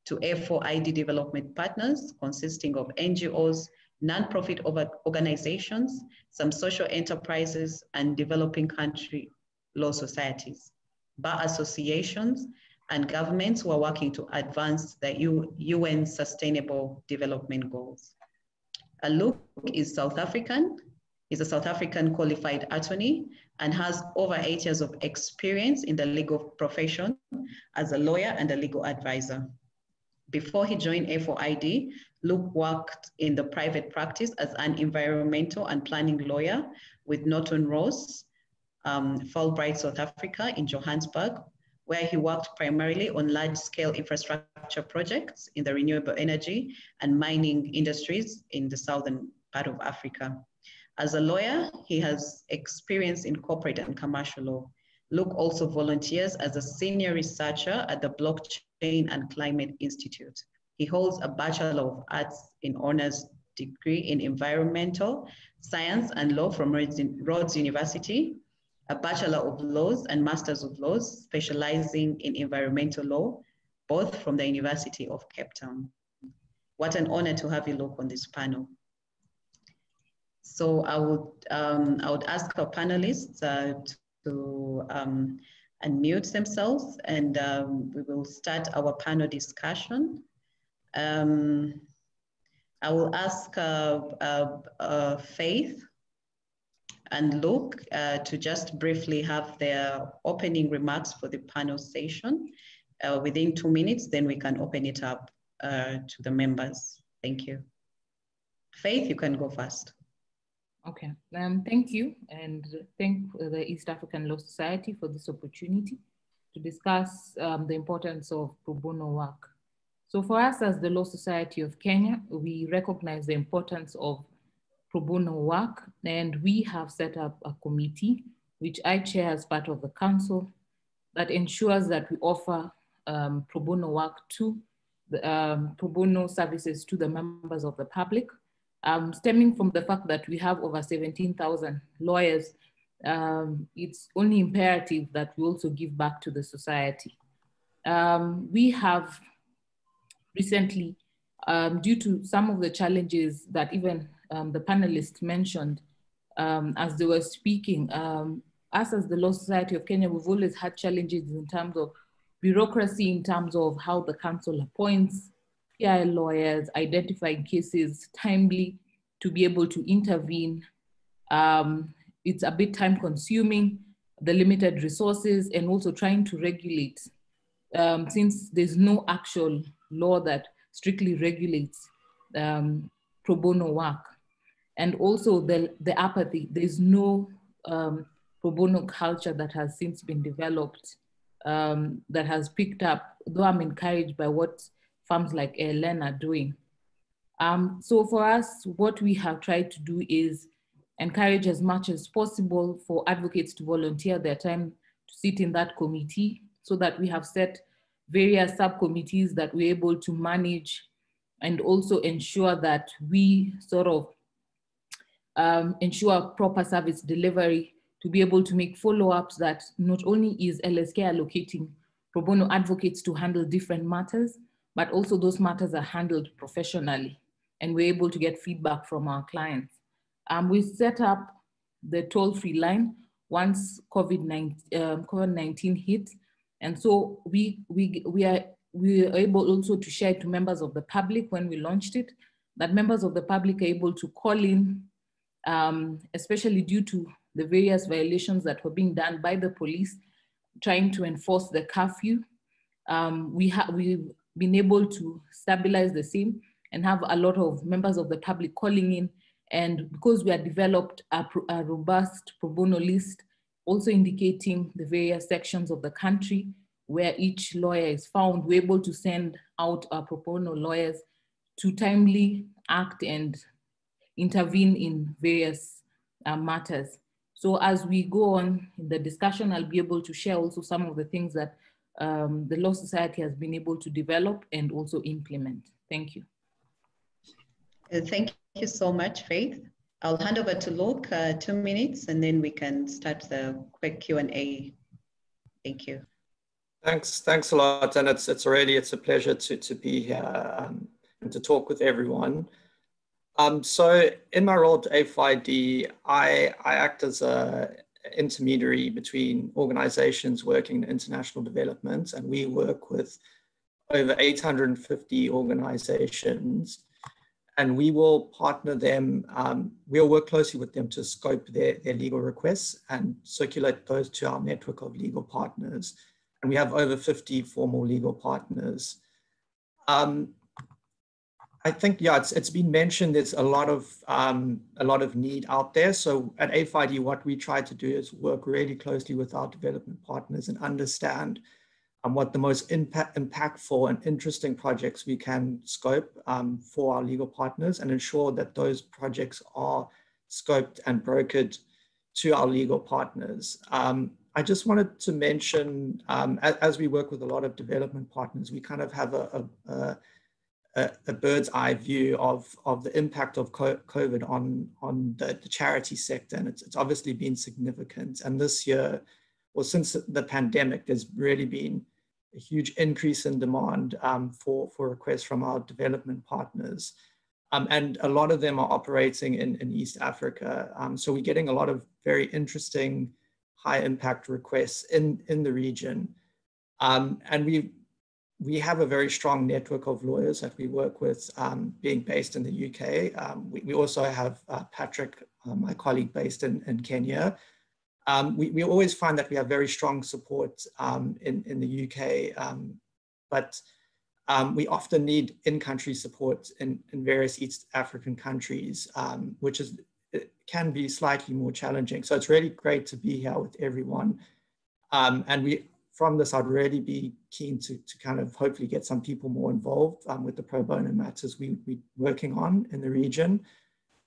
To A4ID development partners, consisting of NGOs, nonprofit organizations, some social enterprises, and developing country law societies, bar associations, and governments who are working to advance the UN Sustainable Development Goals. Luke is South African. He's a South African qualified attorney and has over eight years of experience in the legal profession as a lawyer and a legal advisor. Before he joined A4ID, Luke worked in the private practice as an environmental and planning lawyer with Norton Rose, um, Fulbright, South Africa in Johannesburg, where he worked primarily on large-scale infrastructure projects in the renewable energy and mining industries in the southern part of Africa. As a lawyer, he has experience in corporate and commercial law. Luke also volunteers as a senior researcher at the Blockchain and Climate Institute. He holds a Bachelor of Arts in Honors degree in Environmental Science and Law from Rhodes University, a Bachelor of Laws and Masters of Laws, specializing in environmental law, both from the University of Cape Town. What an honor to have you Luke on this panel. So I would, um, I would ask our panelists uh, to um, unmute themselves and um, we will start our panel discussion. Um, I will ask uh, uh, uh, Faith and Luke uh, to just briefly have their opening remarks for the panel session. Uh, within two minutes, then we can open it up uh, to the members. Thank you. Faith, you can go first. Okay, um, thank you and thank the East African Law Society for this opportunity to discuss um, the importance of pro bono work. So for us as the Law Society of Kenya, we recognize the importance of pro bono work and we have set up a committee which I chair as part of the council that ensures that we offer um, pro bono work to the um, pro bono services to the members of the public um, stemming from the fact that we have over 17,000 lawyers, um, it's only imperative that we also give back to the society. Um, we have recently, um, due to some of the challenges that even um, the panelists mentioned um, as they were speaking, us as the Law Society of Kenya, we've always had challenges in terms of bureaucracy, in terms of how the council appoints, PI lawyers, identifying cases timely to be able to intervene. Um, it's a bit time consuming, the limited resources, and also trying to regulate um, since there's no actual law that strictly regulates um, pro bono work. And also the, the apathy, there's no um, pro bono culture that has since been developed um, that has picked up, though I'm encouraged by what firms like ALN are doing. Um, so for us, what we have tried to do is encourage as much as possible for advocates to volunteer their time to sit in that committee so that we have set various subcommittees that we're able to manage and also ensure that we sort of um, ensure proper service delivery to be able to make follow-ups that not only is LSK allocating pro bono advocates to handle different matters, but also those matters are handled professionally and we're able to get feedback from our clients. Um, we set up the toll-free line once COVID-19 um, COVID hit. And so we, we, we, are, we are able also to share to members of the public when we launched it, that members of the public are able to call in, um, especially due to the various violations that were being done by the police, trying to enforce the curfew. Um, we have we've been able to stabilize the scene and have a lot of members of the public calling in. And because we have developed a, a robust pro bono list, also indicating the various sections of the country where each lawyer is found, we're able to send out our pro bono lawyers to timely act and intervene in various uh, matters. So as we go on in the discussion, I'll be able to share also some of the things that um, the Law Society has been able to develop and also implement. Thank you. Uh, thank you so much, Faith. I'll hand over to Luke, uh, two minutes, and then we can start the quick Q&A. Thank you. Thanks, thanks a lot. And it's, it's already, it's a pleasure to, to be here um, and to talk with everyone. Um, so in my role at A4ID, I, I act as a, intermediary between organizations working in international development, and we work with over 850 organizations. And we will partner them, um, we'll work closely with them to scope their, their legal requests and circulate those to our network of legal partners. And we have over 50 formal legal partners. Um, I think, yeah, it's, it's been mentioned, there's a lot of um, a lot of need out there. So at A4ID, what we try to do is work really closely with our development partners and understand um, what the most impact, impactful and interesting projects we can scope um, for our legal partners and ensure that those projects are scoped and brokered to our legal partners. Um, I just wanted to mention, um, as, as, we work with a lot of development partners, we kind of have a, a, a a, bird's eye view of, of the impact of COVID on, on the, the charity sector. And it's, it's obviously been significant. And this year, well, since the pandemic, there's really been a huge increase in demand um, for, for requests from our development partners. Um, and a lot of them are operating in, in East Africa. Um, so we're getting a lot of very interesting high impact requests in, in the region. Um, and we we have a very strong network of lawyers that we work with um, being based in the UK. Um, we, we, also have uh, Patrick, uh, my colleague based in, in Kenya. Um, we, we always find that we have very strong support um, in, in the UK, um, but um, we often need in-country support in, in various East African countries, which is can be slightly more challenging. So it's really great to be here with everyone. and we from this, I'd really be keen to, to kind of hopefully get some people more involved um, with the pro bono matters we, we're working on in the region.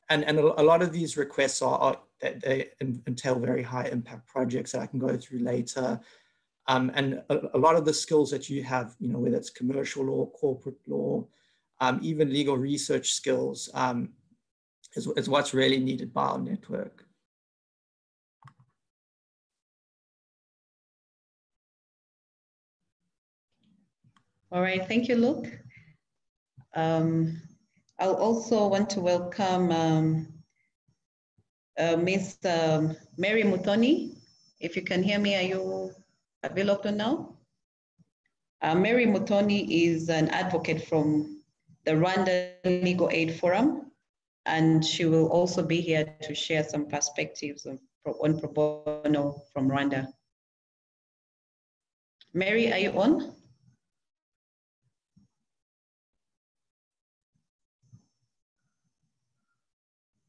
And, and a, lot of these requests are, are they entail very high impact projects that I can go through later. Um, and a, a, lot of the skills that you have, you know, whether it's commercial law, corporate law, um, even legal research skills um, is, is what's really needed by our network. All right, thank you, Luke. Um, I'll also want to welcome um, uh, Ms. Um, Mary Mutoni. If you can hear me, are you available now? Uh, Mary Mutoni is an advocate from the Rwanda Legal Aid Forum, and she will also be here to share some perspectives on, on pro bono from Rwanda. Mary, are you on?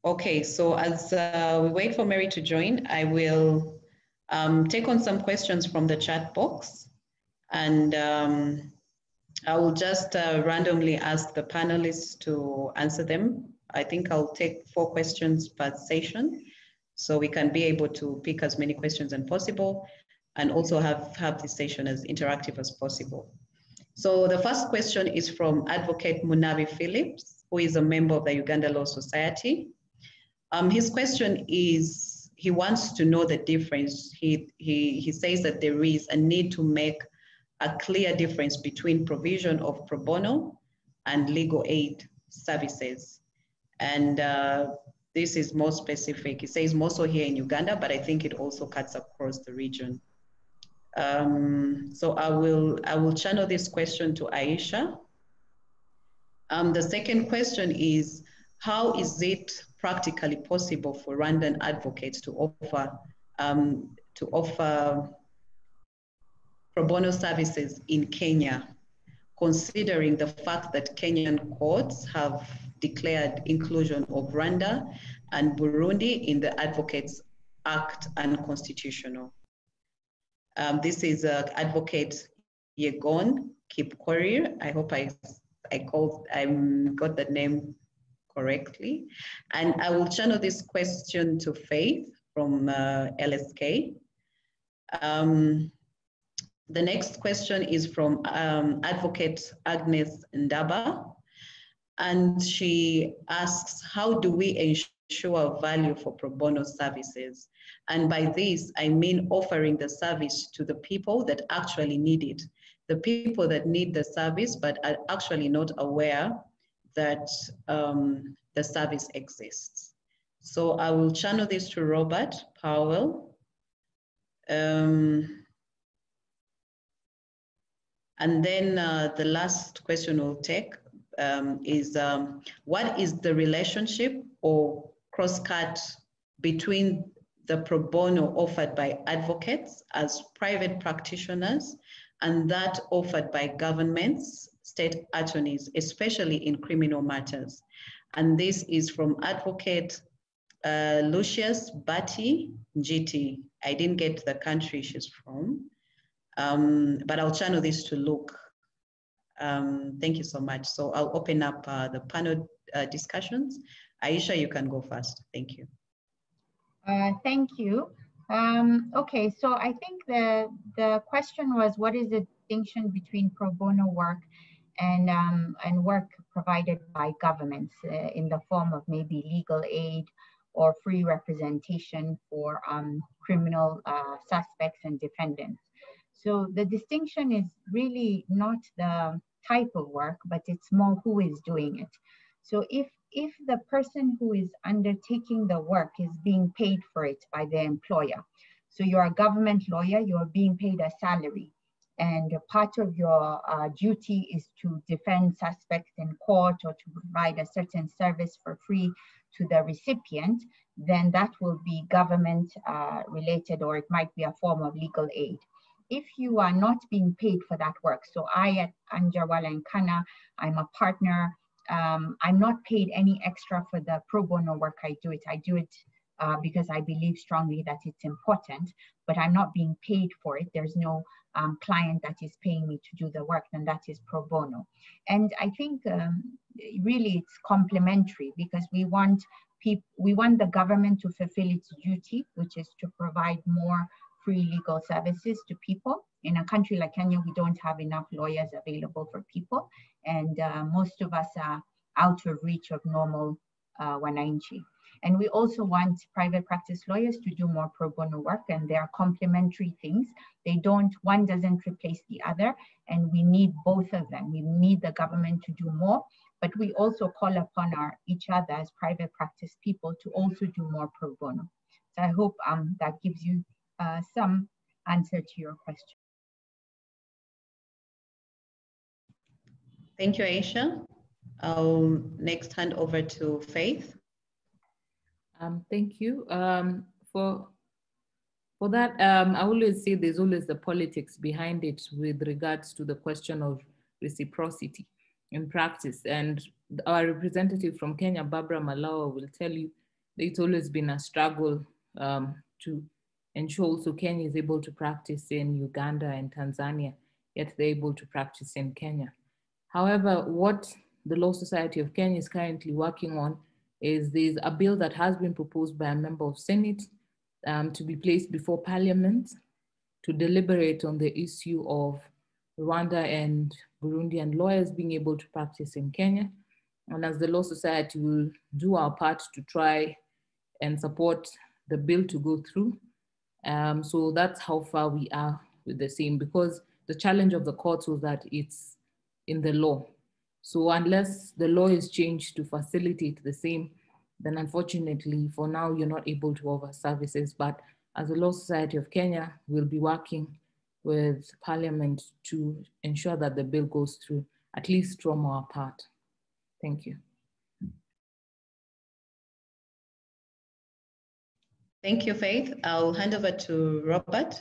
Okay, so as uh, we wait for Mary to join, I will um, take on some questions from the chat box and um, I will just uh, randomly ask the panelists to answer them. I think I'll take four questions per session so we can be able to pick as many questions as possible and also have, have this session as interactive as possible. So the first question is from Advocate Munabi Phillips, who is a member of the Uganda Law Society. Um, his question is, he wants to know the difference. He, he, he says that there is a need to make a clear difference between provision of pro bono and legal aid services. And uh, this is more specific. He says more so here in Uganda, but I think it also cuts across the region. Um, so I will, I will channel this question to Aisha. Um, the second question is, how is it practically possible for Rwandan advocates to offer um, to offer pro bono services in Kenya, considering the fact that Kenyan courts have declared inclusion of Rwanda and Burundi in the Advocates Act unconstitutional. Um, this is uh, Advocate Yegon Kipkorir. I hope I I called I got the name correctly. And I will channel this question to Faith from uh, LSK. Um, the next question is from um, Advocate Agnes Ndaba. And she asks, how do we ensure value for pro bono services? And by this, I mean offering the service to the people that actually need it. The people that need the service but are actually not aware that um, the service exists. So I will channel this to Robert Powell Um, and then uh, the last question we'll take um, is um, what is the relationship or crosscut between the pro bono offered by advocates as private practitioners and that offered by governments, state attorneys, especially in criminal matters. And this is from advocate uh, Lucius Bati GT. I didn't get the country she's from, um, but I'll channel this to Luke. Um, thank you so much. So I'll open up uh, the panel uh, discussions. Aisha, you can go first. Thank you. Uh, thank you. Um, okay, so I think the, the question was what is the distinction between pro bono work and, um, and work provided by governments uh, in the form of maybe legal aid or free representation for um, criminal uh, suspects and defendants. So the distinction is really not the type of work, but it's more who is doing it. So if if the person who is undertaking the work is being paid for it by the employer, so you're a government lawyer, you're being paid a salary, and part of your uh, duty is to defend suspects in court or to provide a certain service for free to the recipient, then that will be government uh, related or it might be a form of legal aid. If you are not being paid for that work, so I at Anjarwala and Khanna, I'm a partner um, I'm not paid any extra for the pro bono work I do it. I do it uh, because I believe strongly that it's important, but I'm not being paid for it. There's no um, client that is paying me to do the work, then that is pro bono. And I think um, really it's complementary because we want people, we want the government to fulfill its duty, which is to provide more free legal services to people. In a country like Kenya, we don't have enough lawyers available for people, and uh, most of us are out of reach of normal uh, wananchi. And we also want private practice lawyers to do more pro bono work, and they are complementary things. They don't, one doesn't replace the other, and we need both of them. We need the government to do more, but we also call upon our each other as private practice people to also do more pro bono. So I hope um, that gives you uh, some answer to your question. Thank you, Aisha. I'll next hand over to Faith. Um, thank you. Um, for for that, um, I always say there's always the politics behind it with regards to the question of reciprocity in practice. And our representative from Kenya, Barbara Malawa, will tell you that it's always been a struggle um, to ensure also Kenya is able to practice in Uganda and Tanzania, yet they're able to practice in Kenya. However, what the Law Society of Kenya is currently working on is there's a bill that has been proposed by a member of Senate um, to be placed before Parliament to deliberate on the issue of Rwanda and Burundian lawyers being able to practice in Kenya. And as the Law Society will do our part to try and support the bill to go through. Um, so that's how far we are with the same because the challenge of the courts was that it's in the law. So unless the law is changed to facilitate the same, then unfortunately for now, you're not able to offer services. But as the Law Society of Kenya, we'll be working with Parliament to ensure that the bill goes through, at least from our part. Thank you. Thank you, Faith. I'll hand over to Robert.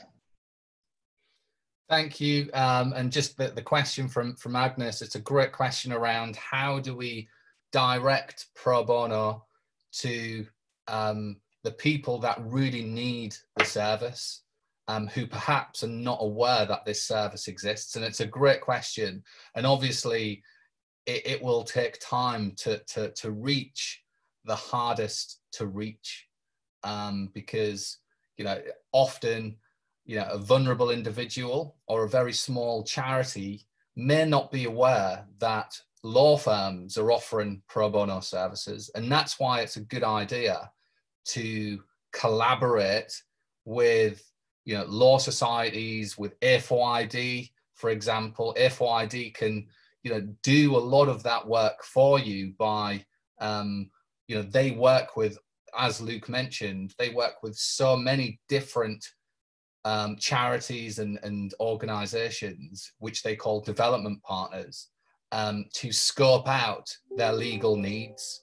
Thank you. Um, and just the, the question from, from Agnes, it's a great question around how do we direct pro bono to um, the people that really need the service, um, who perhaps are not aware that this service exists. And it's a great question. And obviously, it, it will take time to, to, to reach the hardest to reach um, because, you know, often you know, a vulnerable individual or a very small charity may not be aware that law firms are offering pro bono services. And that's why it's a good idea to collaborate with, you know, law societies, with A4ID, for example. A4ID can, you know, do a lot of that work for you by, um, you know, they work with, as Luke mentioned, they work with so many different um, charities and, and organizations, which they call development partners, um, to scope out their legal needs.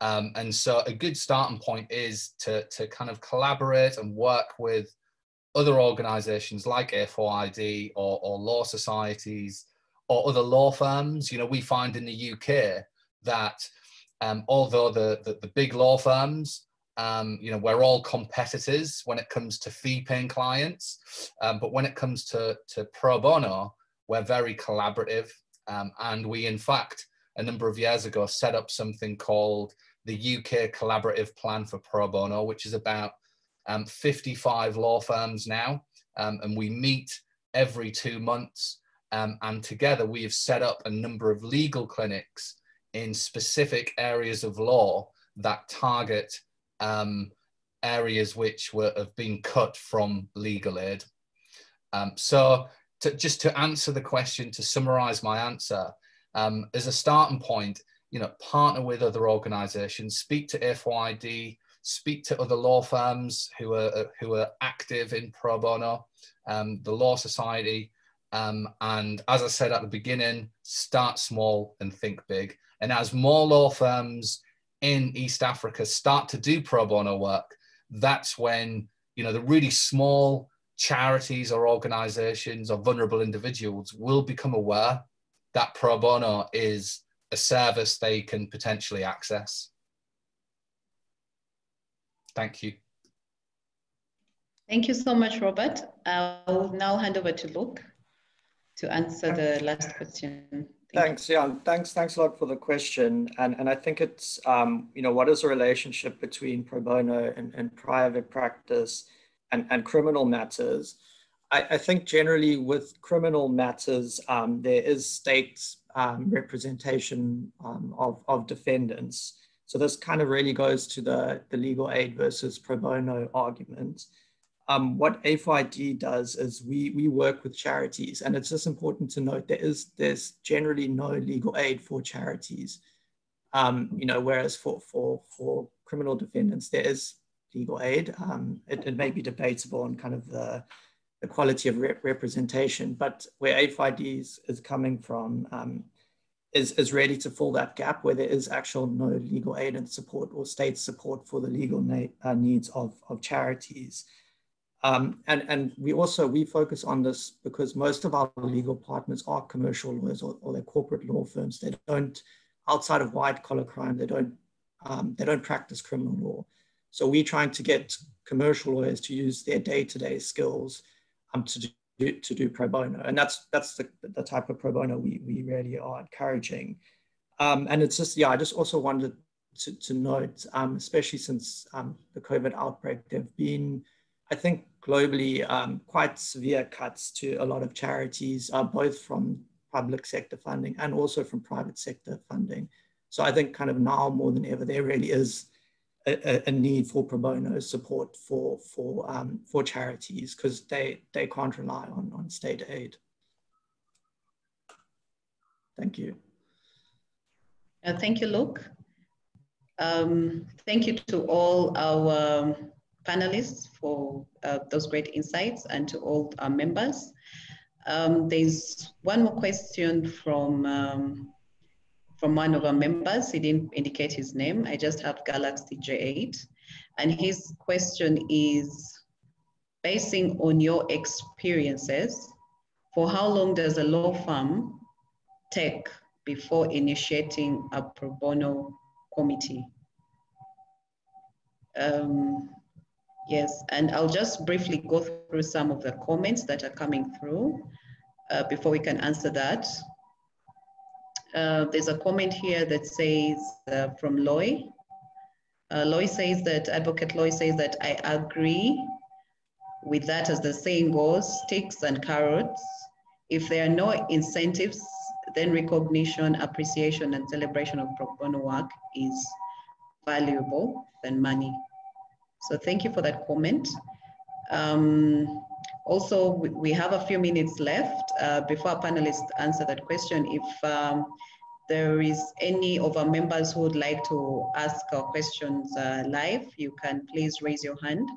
Um, and so a good starting point is to, to kind of collaborate and work with other organizations like A4ID or, or law societies or other law firms. You know, we find in the UK that um, although the, the, the, big law firms, um, you know, we're all competitors when it comes to fee paying clients. Um, but when it comes to, to pro bono, we're very collaborative. Um, and we, in fact, a number of years ago, set up something called the UK Collaborative Plan for Pro Bono, which is about um, 55 law firms now. Um, and we meet every two months. Um, and together we have set up a number of legal clinics in specific areas of law that target um, areas which were, have been cut from legal aid. Um, so to, just to answer the question, to summarize my answer, um, as a starting point, you know, partner with other organizations, speak to A4ID, speak to other law firms who are, uh, who are active in pro bono, um, the Law Society, um, and as I said at the beginning, start small and think big. And as more law firms in East Africa start to do pro bono work, that's when you know the really small charities or organizations or vulnerable individuals will become aware that pro bono is a service they can potentially access. Thank you. Thank you so much, Robert. I'll now hand over to Luke to answer the last question. Thanks. Yeah, thanks. Thanks a lot for the question. And and I think it's um, you know what is the relationship between pro bono and, and private practice and, and criminal matters. I, I think generally with criminal matters, um, there is state um, representation um, of, of defendants. So this kind of really goes to the, the legal aid versus pro bono argument um, what A4ID does is we, we work with charities, and it's just important to note there is there's generally no legal aid for charities. Um, you know, whereas for, for, for criminal defendants, there is legal aid. Um, it, it, may be debatable on kind of the, the quality of rep representation, but where A4ID is, is coming from um, is, is ready to fill that gap where there is actual no legal aid and support or state support for the legal uh, needs of, of charities. Um, and, and we also, we focus on this because most of our legal partners are commercial lawyers or, or they're corporate law firms. They don't, outside of white collar crime, they don't, um, they don't practice criminal law. So we're trying to get commercial lawyers to use their day-to-day skills um, to, do, to do pro bono. And that's, that's the, the type of pro bono we, we really are encouraging. Um, and it's just, yeah, I just also wanted to, to note, um, especially since um, the COVID outbreak, there have been I think globally, um, quite severe cuts to a lot of charities, uh, both from public sector funding and also from private sector funding. So I think kind of now more than ever, there really is a, a need for pro bono support for, for, um, for charities because they, they can't rely on, on state aid. Thank you. Uh, thank you, Luke. Um, thank you to all our panelists for uh, those great insights and to all our members. Um, there's one more question from, um, from one of our members. He didn't indicate his name. I just have Galaxy J8. And his question is, basing on your experiences, for how long does a law firm take before initiating a pro bono committee? Um, Yes, and I'll just briefly go through some of the comments that are coming through uh, before we can answer that. Uh, there's a comment here that says uh, from Loy. Uh, Loy says that, Advocate Loy says that I agree with that as the saying goes, sticks and carrots. If there are no incentives, then recognition, appreciation, and celebration of pro bono work is valuable than money. So thank you for that comment. Um, also, we have a few minutes left uh, before our panelists answer that question. If um, there is any of our members who would like to ask our questions uh, live, you can please raise your hand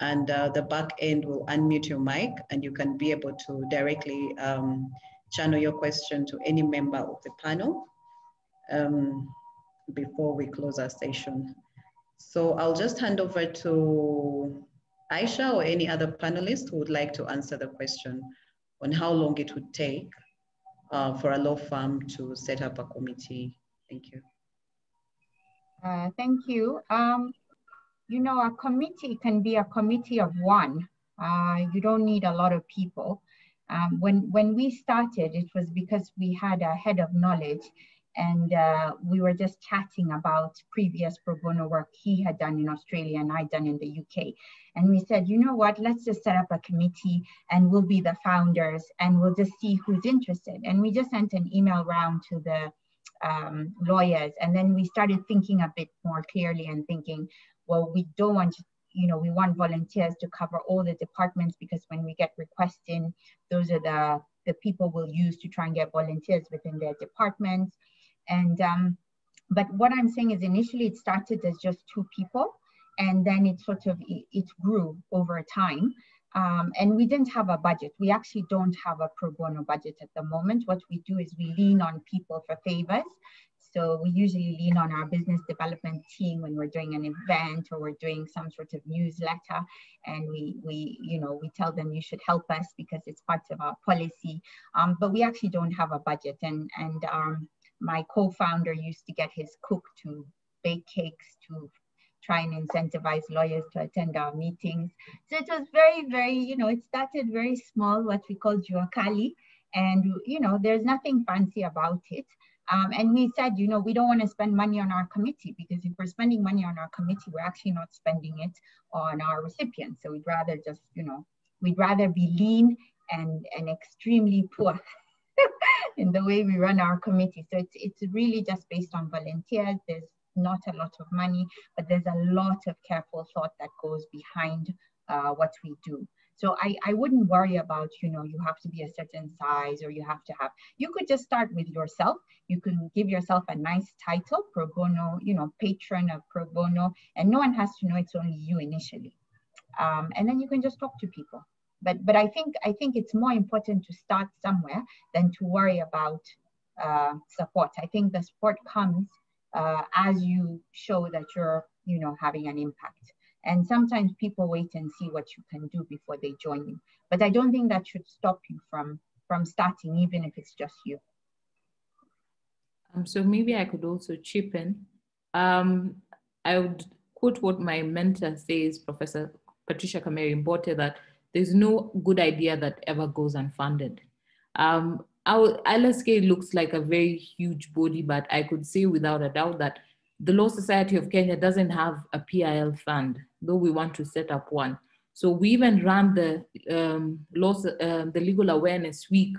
and uh, the back end will unmute your mic and you can be able to directly um, channel your question to any member of the panel um, before we close our session. So I'll just hand over to Aisha or any other panelist who would like to answer the question on how long it would take uh, for a law firm to set up a committee. Thank you. Uh, thank you. Um, you know, a committee can be a committee of one. Uh, you don't need a lot of people. Um, when, when we started, it was because we had a head of knowledge and uh, we were just chatting about previous pro bono work he had done in Australia and I'd done in the UK. And we said, you know what, let's just set up a committee and we'll be the founders and we'll just see who's interested. And we just sent an email round to the um, lawyers. And then we started thinking a bit more clearly and thinking, well, we don't want to, you know, we want volunteers to cover all the departments because when we get requests in, those are the, the people we'll use to try and get volunteers within their departments. And, um, but what I'm saying is initially it started as just two people and then it sort of, it, it grew over time. Um, and we didn't have a budget. We actually don't have a pro bono budget at the moment. What we do is we lean on people for favors. So we usually lean on our business development team when we're doing an event or we're doing some sort of newsletter, and we we you know we tell them you should help us because it's part of our policy. Um, but we actually don't have a budget, and and um, my co-founder used to get his cook to bake cakes to try and incentivize lawyers to attend our meetings. So it was very, very, you know, it started very small, what we call Juakali. And, you know, there's nothing fancy about it. Um, and we said, you know, we don't want to spend money on our committee because if we're spending money on our committee, we're actually not spending it on our recipients. So we'd rather just, you know, we'd rather be lean and, and extremely poor in the way we run our committee. So it's, it's really just based on volunteers. There's not a lot of money, but there's a lot of careful thought that goes behind uh, what we do. So I, I wouldn't worry about, you know, you have to be a certain size or you have to have, you could just start with yourself. You can give yourself a nice title, pro bono, you know, patron of pro bono, and no one has to know it's only you initially. Um, and then you can just talk to people. But, but I think I think it's more important to start somewhere than to worry about uh, support. I think the support comes uh, as you show that you're, you know, having an impact. And sometimes people wait and see what you can do before they join you. But I don't think that should stop you from, from starting, even if it's just you. Um, so maybe I could also chip in. Um, I would quote what my mentor says, Professor Patricia Kameri Mbote, that there's no good idea that ever goes unfunded. Um, our LSK looks like a very huge body, but I could say without a doubt that the Law Society of Kenya doesn't have a PIL fund, though we want to set up one. So we even ran the um, law, uh, the legal awareness week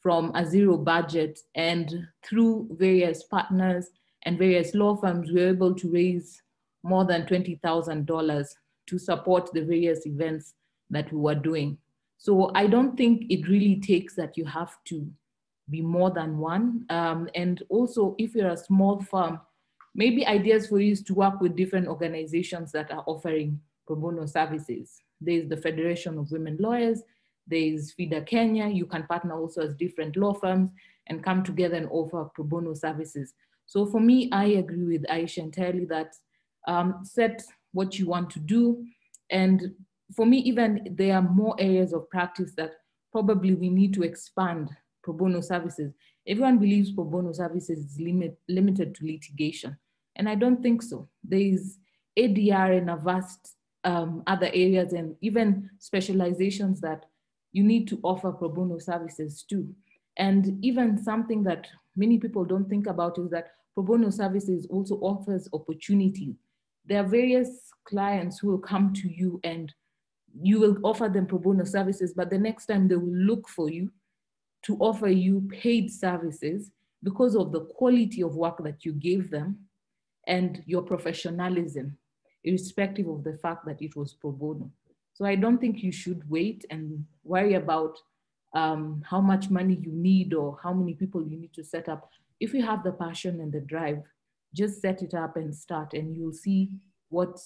from a zero budget, and through various partners and various law firms, we were able to raise more than twenty thousand dollars to support the various events that we were doing. So I don't think it really takes that you have to be more than one. Um, and also, if you're a small firm, maybe ideas for you is to work with different organizations that are offering pro bono services. There's the Federation of Women Lawyers, there's FIDA Kenya. You can partner also as different law firms and come together and offer pro bono services. So for me, I agree with Aisha entirely that um, set what you want to do. And for me, even there are more areas of practice that probably we need to expand pro bono services. Everyone believes pro bono services is limit, limited to litigation. And I don't think so. There is ADR in a vast um, other areas and even specializations that you need to offer pro bono services too. And even something that many people don't think about is that pro bono services also offers opportunities. There are various clients who will come to you and you will offer them pro bono services, but the next time they will look for you to offer you paid services because of the quality of work that you gave them and your professionalism, irrespective of the fact that it was pro bono. So I don't think you should wait and worry about um, how much money you need or how many people you need to set up. If you have the passion and the drive, just set it up and start and you'll see what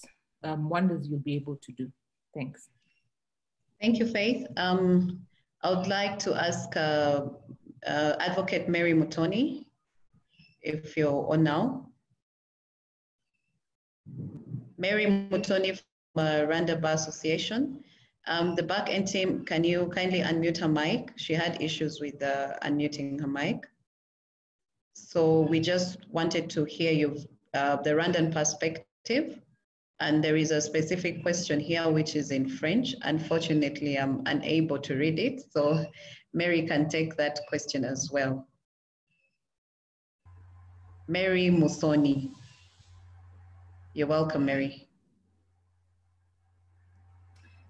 um, wonders you'll be able to do. Thanks. Thank you, Faith. Um, I would like to ask uh, uh, Advocate Mary Mutoni if you're on now. Mary Mutoni from uh, Rwanda Bar Association. Um, the back end team, can you kindly unmute her mic? She had issues with uh, unmuting her mic. So we just wanted to hear you, uh, the Rwandan perspective. And there is a specific question here, which is in French. Unfortunately, I'm unable to read it. So Mary can take that question as well. Mary Musoni. You're welcome, Mary.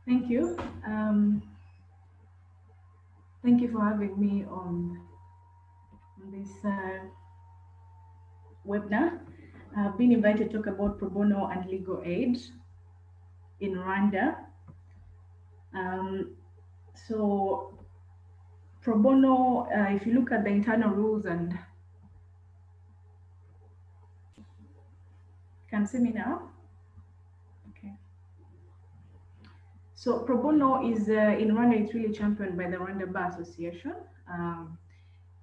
Thank you. Um, thank you for having me on, this uh, webinar. I've been invited to talk about pro bono and legal aid in Rwanda. Um, so pro bono, uh, if you look at the internal rules and can see me now? Okay. So pro bono is uh, in Rwanda, it's really championed by the Rwanda Bar Association. Um,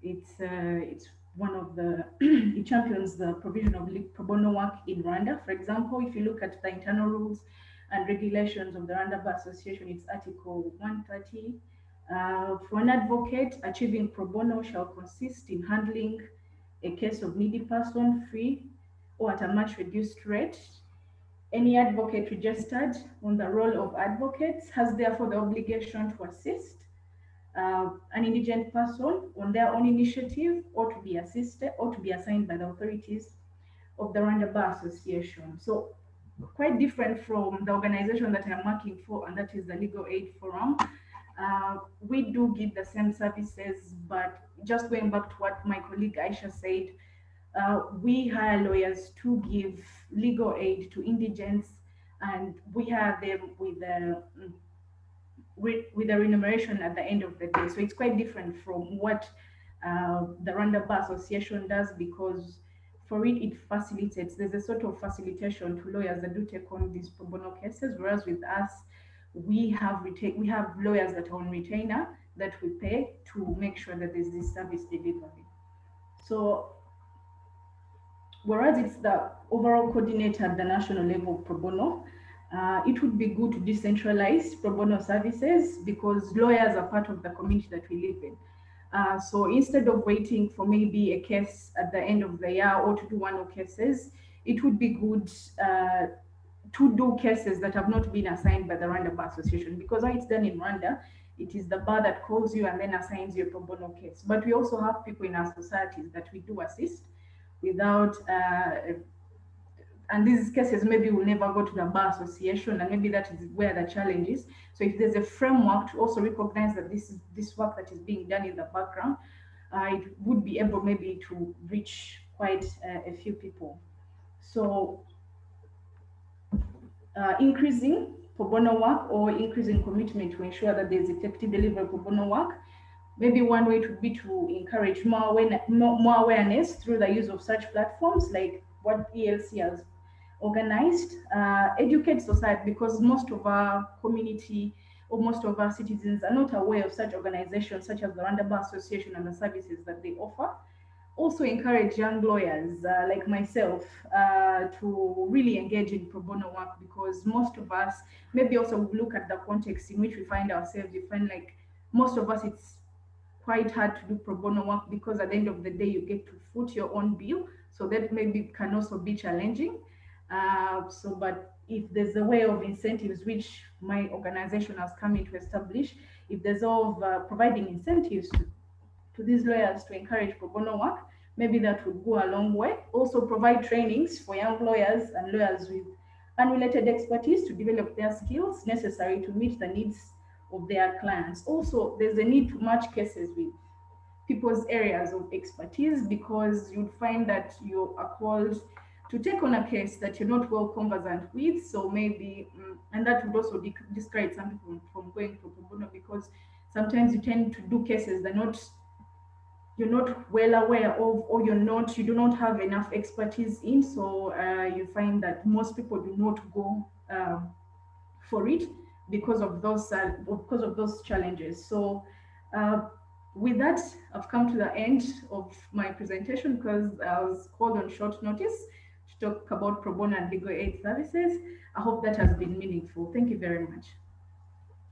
it's, uh, it's one of the, it champions the provision of pro bono work in Rwanda. For example, if you look at the internal rules and regulations of the Rwanda Bar Association, it's Article 130. Uh, for an advocate, achieving pro bono shall consist in handling a case of needy person free or at a much reduced rate. Any advocate registered on the role of advocates has therefore the obligation to assist uh, an indigent person on their own initiative or to be assisted or to be assigned by the authorities of the Rwanda Bar Association. So quite different from the organization that I'm working for, and that is the Legal Aid Forum. Uh, we do give the same services, but just going back to what my colleague Aisha said, uh, we hire lawyers to give legal aid to indigents, and we hire them with a with, with a remuneration at the end of the day. So it's quite different from what uh, the Rwanda Bar Association does because for it, it facilitates, there's a sort of facilitation to lawyers that do take on these pro bono cases, whereas with us, we have retain, we have lawyers that are on retainer that we pay to make sure that there's this service delivery. So whereas it's the overall coordinator at the national level pro bono, uh, it would be good to decentralize pro bono services because lawyers are part of the community that we live in. Uh, so instead of waiting for maybe a case at the end of the year or to do one-off cases, it would be good uh, to do cases that have not been assigned by the Rwanda Bar Association because how it's done in Rwanda, it is the bar that calls you and then assigns you a pro bono case. But we also have people in our societies that we do assist without, uh, and these cases maybe will never go to the bar association, and maybe that is where the challenge is. So if there's a framework to also recognize that this is this work that is being done in the background, uh, it would be able maybe to reach quite uh, a few people. So uh, increasing pro bono work or increasing commitment to ensure that there's effective delivery of pro bono work maybe one way would be to encourage more awareness, more awareness through the use of such platforms like what ELC has organized, uh, educate society because most of our community or most of our citizens are not aware of such organizations such as the Rwanda Bar Association and the services that they offer. Also encourage young lawyers uh, like myself uh, to really engage in pro bono work because most of us, maybe also look at the context in which we find ourselves, you find like most of us, it's quite hard to do pro bono work because at the end of the day, you get to foot your own bill. So that maybe can also be challenging. Uh, so, but if there's a way of incentives, which my organization has come in to establish, if there's of uh, providing incentives to, to these lawyers to encourage pro bono work, maybe that would go a long way. Also provide trainings for young lawyers and lawyers with unrelated expertise to develop their skills necessary to meet the needs of their clients. Also, there's a need to match cases with people's areas of expertise because you'd find that you are called to take on a case that you're not well conversant with. So maybe, um, and that would also discourage some people from going for pro bono because sometimes you tend to do cases that not you're not well aware of or you're not you do not have enough expertise in so uh, you find that most people do not go um, for it because of those uh, because of those challenges. So uh, with that, I've come to the end of my presentation because I was called on short notice to talk about pro bono and legal aid services. I hope that has been meaningful. Thank you very much.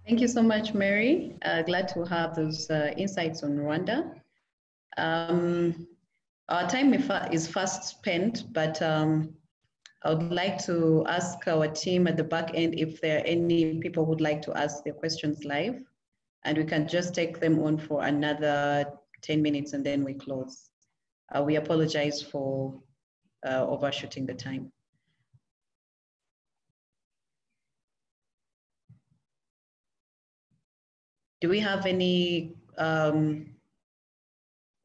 Thank you so much, Mary. Uh, glad to have those uh, insights on Rwanda. Um, our time is fast spent, but um, I would like to ask our team at the back end if there are any people who would like to ask their questions live, and we can just take them on for another 10 minutes and then we close. Uh, we apologize for uh, overshooting the time. Do we have any um,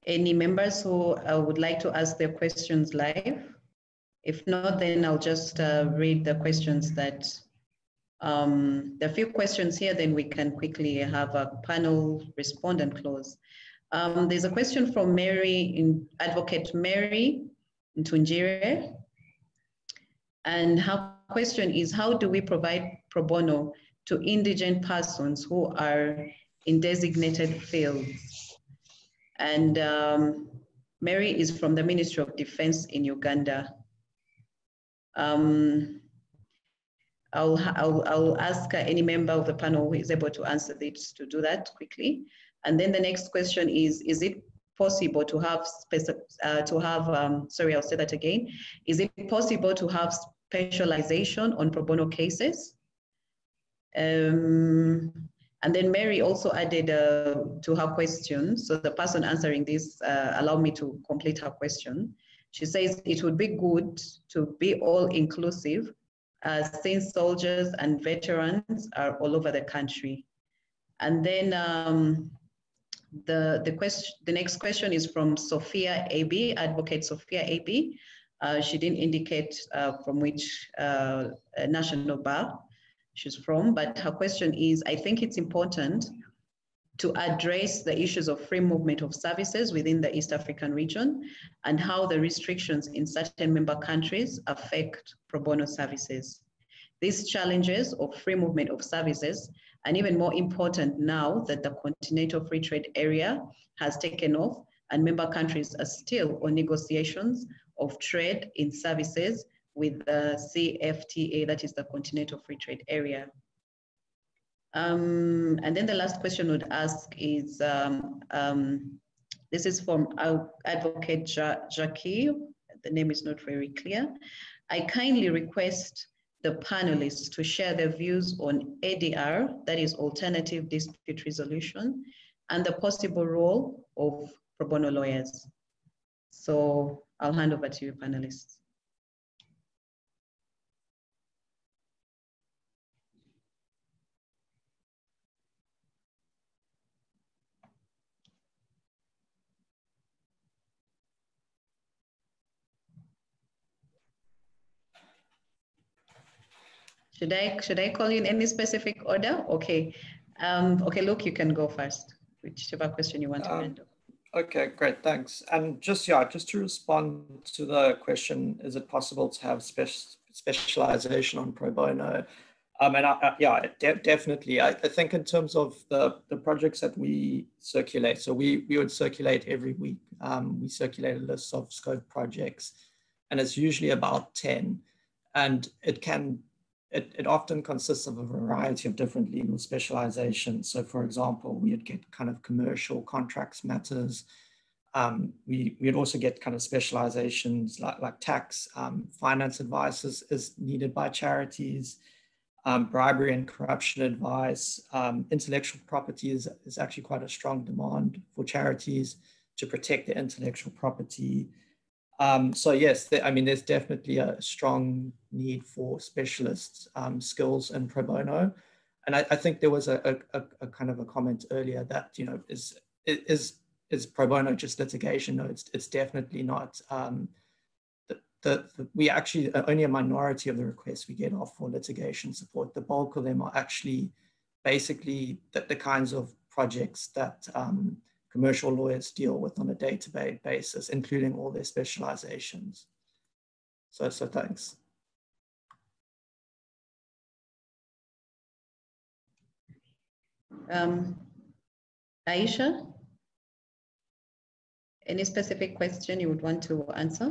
any members who uh, would like to ask their questions live? If not, then I'll just uh, read the questions that, um, there are a few questions here, then we can quickly have a panel respond and close. Um, there's a question from Mary, in Advocate Mary Tunjire. And her question is, how do we provide pro bono to indigent persons who are in designated fields? And um, Mary is from the Ministry of Defense in Uganda. Um, I'll, I'll, I'll ask any member of the panel who is able to answer this to do that quickly. And then the next question is, is it possible to have, uh, to have um, sorry, I'll say that again. Is it possible to have specialization on pro bono cases? Um, and then Mary also added uh, to her question, so the person answering this uh, allowed me to complete her question. She says it would be good to be all inclusive uh, since soldiers and veterans are all over the country. And then um, the, the, question, the next question is from Sophia AB, Advocate Sophia AB. Uh, she didn't indicate uh, from which uh, national bar she's from, but her question is, I think it's important to address the issues of free movement of services within the East African region and how the restrictions in certain member countries affect pro bono services. These challenges of free movement of services, and even more important now that the Continental Free Trade Area has taken off and member countries are still on negotiations of trade in services with the CFTA, that is the Continental Free Trade Area. Um, and then the last question would ask is, um, um, this is from our Advocate ja Jackie, the name is not very clear. I kindly request the panelists to share their views on ADR, that is alternative dispute resolution, and the possible role of pro bono lawyers. So I'll hand over to you panelists. Should I should I call you in any specific order? Okay. Um, okay, Luke, you can go first. Whichever question you want to um, handle. Okay, great, thanks. And just yeah, just to respond to the question, is it possible to have specialization on pro bono? Um, and I, I, yeah, de definitely. I, I, think in terms of the, the projects that we circulate, so we, we would circulate every week. Um, we circulate a list of scope projects, and it's usually about 10. And it can it, it often consists of a variety of different legal specializations. So for example, we'd get kind of commercial contracts matters. Um, we, we'd also get kind of specializations like, like tax, um, finance advice is, is, needed by charities, um, bribery and corruption advice, um, intellectual property is, is actually quite a strong demand for charities to protect their intellectual property. Um, so yes, I mean, there's definitely a strong need for specialist um, skills in pro bono. And I, I think there was a, a, a, kind of a comment earlier that, you know, is, is, is pro bono just litigation? No, it's, it's definitely not. Um, the, the, the, we actually, only a minority of the requests we get are for litigation support. The bulk of them are actually basically the, the kinds of projects that um, commercial lawyers deal with on a day-to-day basis, including all their specializations. So, so thanks. Um, Aisha, any specific question you would want to answer?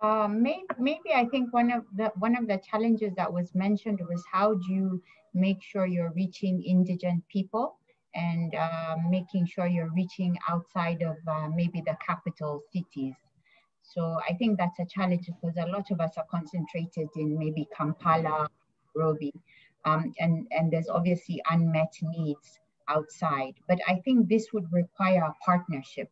Uh, maybe, maybe I think one of the one of the challenges that was mentioned was how do you make sure you're reaching indigent people and uh, making sure you're reaching outside of uh, maybe the capital cities. So I think that's a challenge because a lot of us are concentrated in maybe Kampala, Robi, um, and, and there's obviously unmet needs outside. But I think this would require a partnership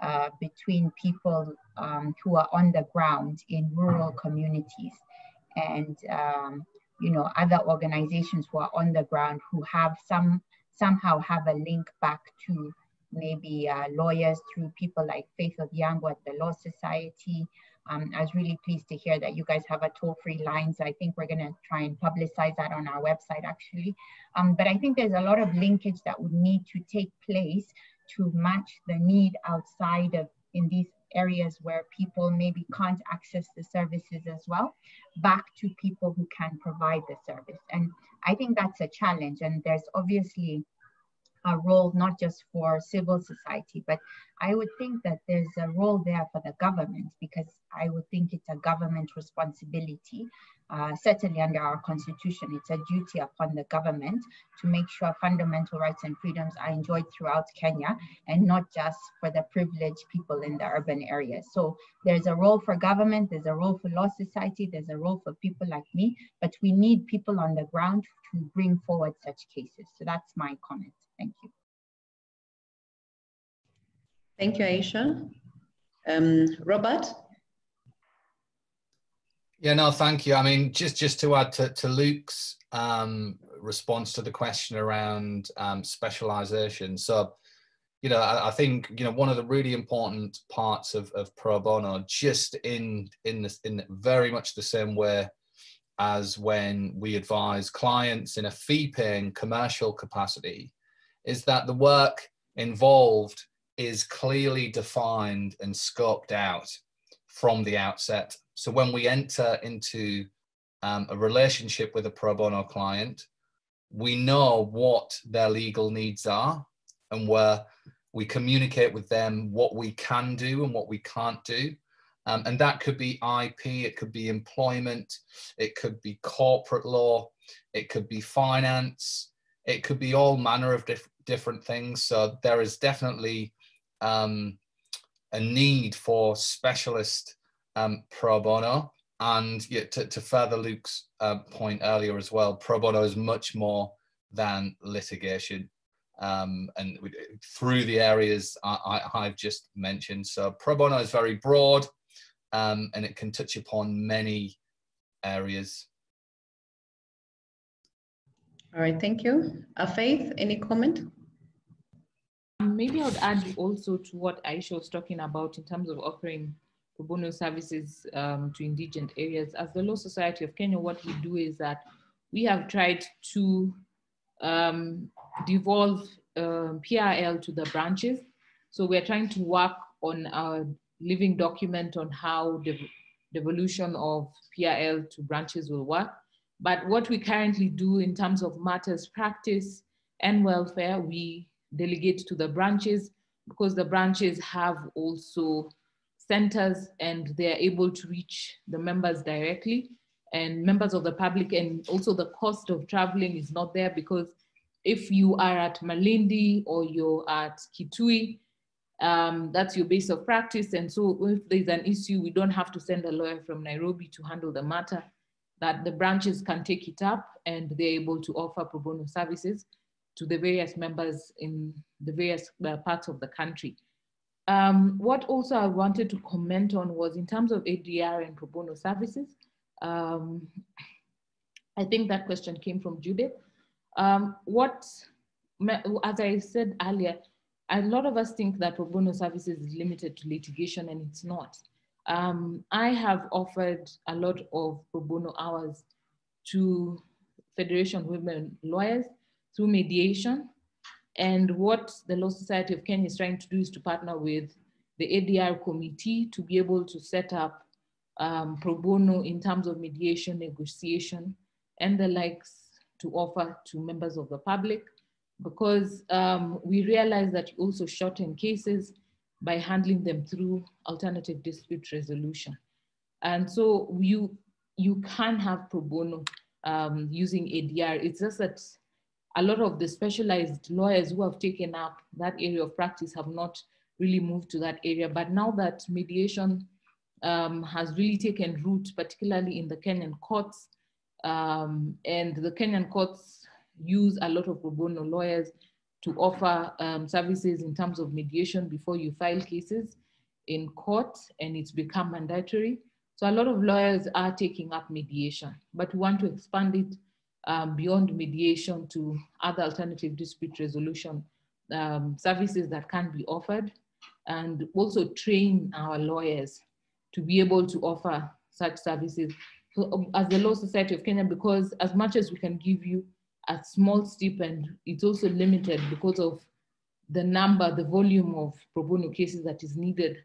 uh, between people um, who are on the ground in rural communities and um, you know other organizations who are on the ground who have some somehow have a link back to maybe uh, lawyers through people like Faith Odhiambo at the Law Society. Um, I was really pleased to hear that you guys have a toll-free line. So I think we're gonna try and publicize that on our website actually. Um, but I think there's a lot of linkage that would need to take place to match the need outside of in these areas where people maybe can't access the services as well, back to people who can provide the service. And I think that's a challenge. And there's obviously a role not just for civil society, but I would think that there's a role there for the government because I would think it's a government responsibility. Uh, certainly under our constitution, it's a duty upon the government to make sure fundamental rights and freedoms are enjoyed throughout Kenya and not just for the privileged people in the urban areas. So there's a role for government, there's a role for law society, there's a role for people like me, but we need people on the ground to bring forward such cases. So that's my comment. Thank you. Thank you, Aisha. Um, Robert? Yeah, no, thank you. I mean, just just to add to, to Luke's um, response to the question around um, specialization. So, you know, I, I, think you know one of the really important parts of, of pro bono, just in in this in very much the same way as when we advise clients in a fee-paying commercial capacity, is that the work involved is clearly defined and scoped out from the outset. So when we enter into um, a relationship with a pro bono client, we know what their legal needs are and where we communicate with them what we can do and what we can't do. Um, and that could be IP, it could be employment, it could be corporate law, it could be finance, it could be all manner of diff- different things. So there is definitely um, a need for specialist um, pro bono. And yeah, to, to further Luke's uh, point earlier as well, pro bono is much more than litigation. Um, and through the areas I, have just mentioned. So pro bono is very broad um, and it can touch upon many areas. All right, thank you. Uh, Faith, any comment? Um, maybe I would add also to what Aisha was talking about in terms of offering pro bono services um, to indigent areas. As the Law Society of Kenya, what we do is that we have tried to um, devolve uh, PRL to the branches. So we're trying to work on our living document on how the devolution of PRL to branches will work. But what we currently do in terms of matters practice and welfare, we delegate to the branches because the branches have also centers and they're able to reach the members directly and members of the public and also the cost of traveling is not there because if you are at Malindi or you're at Kitui, um, that's your base of practice. And so if there's an issue, we don't have to send a lawyer from Nairobi to handle the matter that the branches can take it up and they're able to offer pro bono services to the various members in the various uh, parts of the country. Um, what also I wanted to comment on was in terms of ADR and pro bono services. Um, I think that question came from Judith. Um, what, as I said earlier, a lot of us think that pro bono services is limited to litigation and it's not. Um, I have offered a lot of pro bono hours to Federation Women Lawyers through mediation. And what the Law Society of Kenya is trying to do is to partner with the ADR committee to be able to set up um, pro bono in terms of mediation, negotiation, and the likes to offer to members of the public because um, we realize that you also shorten cases by handling them through alternative dispute resolution. And so you, you can have pro bono um, using ADR. It's just that a lot of the specialized lawyers who have taken up that area of practice have not really moved to that area. But now that mediation um, has really taken root, particularly in the Kenyan courts, um, and the Kenyan courts use a lot of pro bono lawyers to offer um, services in terms of mediation before you file cases in court, and it's become mandatory. So a lot of lawyers are taking up mediation, but we want to expand it um, beyond mediation to other alternative dispute resolution um, services that can be offered and also train our lawyers to be able to offer such services so, um, as the Law Society of Kenya, because as much as we can give you a small stipend, it's also limited because of the number, the volume of pro bono cases that is needed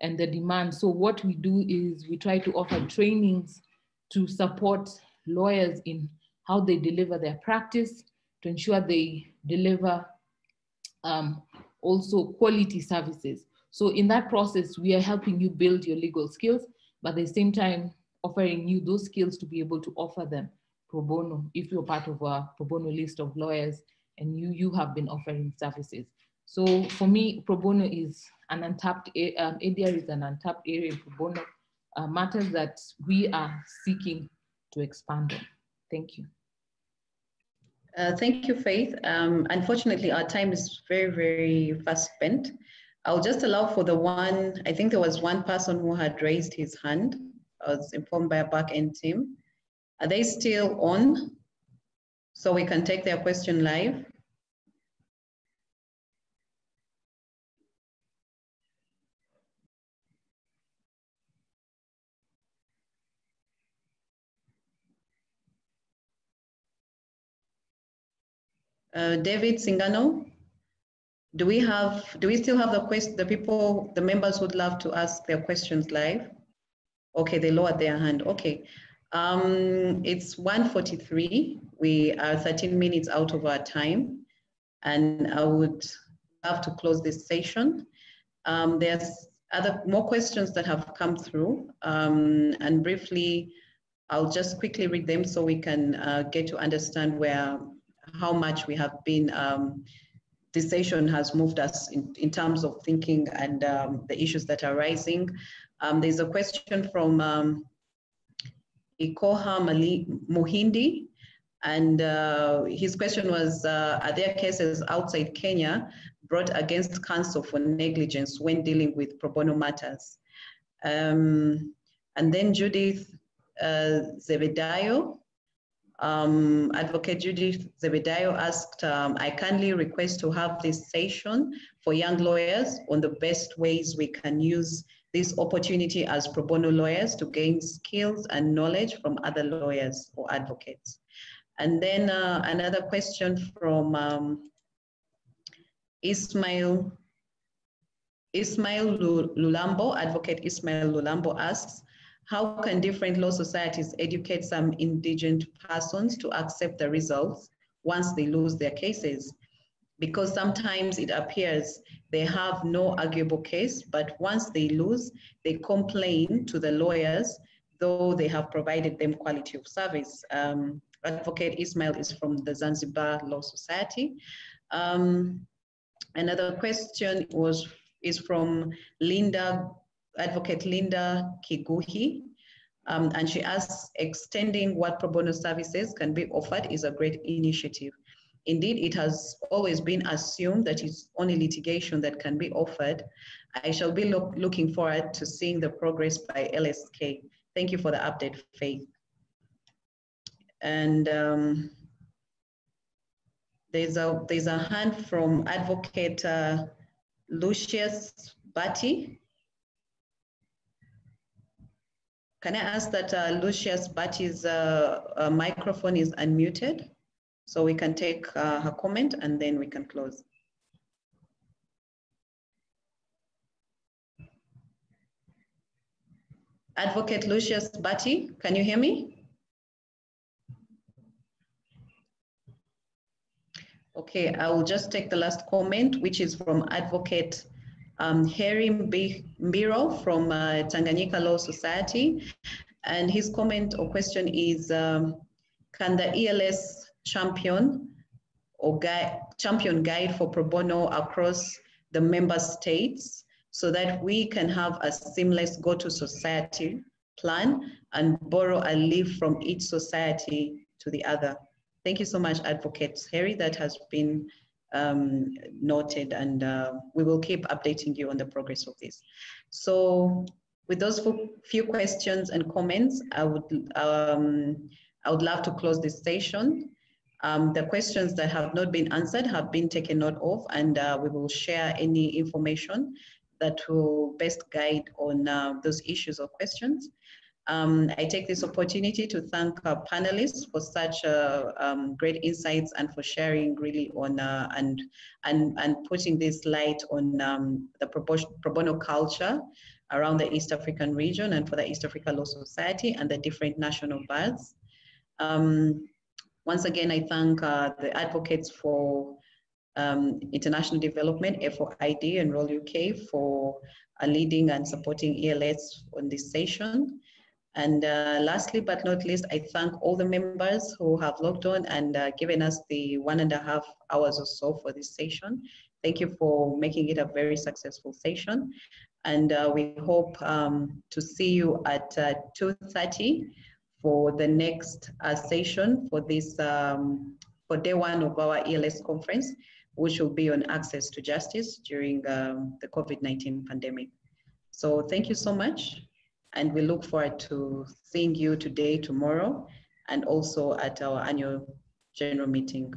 and the demand. So what we do is we try to offer trainings to support lawyers in how they deliver their practice, to ensure they deliver um, also quality services. So in that process, we are helping you build your legal skills, but at the same time, offering you those skills to be able to offer them pro bono if you're part of a pro bono list of lawyers and you, you have been offering services. So for me, pro bono is an untapped, um, ADR is an untapped area in pro bono uh, matters that we are seeking to expand on. Thank you. Uh, thank you, Faith. Um, unfortunately, our time is very, very fast spent. I'll just allow for the one, I think there was one person who had raised his hand. I was informed by a back-end team. Are they still on? So we can take their question live? Uh, David Singano, do we have, do we still have the quest, the people, the members would love to ask their questions live? Okay, they lowered their hand. Okay. Um, it's 1.43. We are 13 minutes out of our time. And I would love to close this session. Um, there's other more questions that have come through. Um, and briefly, I'll just quickly read them so we can uh, get to understand where how much we have been, um, this session has moved us in, in terms of thinking and um, the issues that are rising. Um, there's a question from Ikoha Mali Muhindi, and uh, his question was, uh, are there cases outside Kenya brought against counsel for negligence when dealing with pro bono matters? Um, and then Judith uh, Zebedayo um, Advocate Judith Zebedayo asked, um, I kindly request to have this session for young lawyers on the best ways we can use this opportunity as pro bono lawyers to gain skills and knowledge from other lawyers or advocates. And then uh, another question from um, Ismail, Ismail Lulambo, Advocate Ismail Lulambo asks, how can different law societies educate some indigent persons to accept the results once they lose their cases? Because sometimes it appears they have no arguable case, but once they lose, they complain to the lawyers, though they have provided them quality of service. Um, Advocate Ismail is from the Zanzibar Law Society. Um, another question was is from Linda Advocate Linda Kiguhi, um, and she asks, extending what pro bono services can be offered is a great initiative. Indeed, it has always been assumed that it's only litigation that can be offered. I shall be look, looking forward to seeing the progress by LSK. Thank you for the update, Faith. And um, there's, a, there's a hand from Advocate uh, Lucius Batty. Can I ask that uh, Lucius Batty's uh, uh, microphone is unmuted so we can take uh, her comment and then we can close. Advocate Lucius Batty, can you hear me? Okay, I will just take the last comment, which is from Advocate um, Harry Mbiro from uh, Tanganyika Law Society. And his comment or question is, um, can the ELS champion or guide, champion guide for pro bono across the member states so that we can have a seamless go-to society plan and borrow a leaf from each society to the other. Thank you so much, Advocate Harry. That has been um, noted and uh, we will keep updating you on the progress of this. So with those few questions and comments, I would, um, I would love to close this session. Um, the questions that have not been answered have been taken note of and uh, we will share any information that will best guide on uh, those issues or questions. Um, I take this opportunity to thank our panelists for such uh, um, great insights and for sharing really on uh, and, and, and putting this light on um, the pro bono culture around the East African region and for the East Africa Law Society and the different national bars. Um, once again, I thank uh, the advocates for um, international development, A4ID and RoLE UK for uh, leading and supporting ELS on this session. And uh, lastly, but not least, I thank all the members who have logged on and uh, given us the one and a half hours or so for this session. Thank you for making it a very successful session. And uh, we hope um, to see you at uh, 2.30 for the next uh, session for this, um, for day one of our ELS conference, which will be on access to justice during um, the COVID-19 pandemic. So thank you so much. And we look forward to seeing you today, tomorrow, and also at our annual general meeting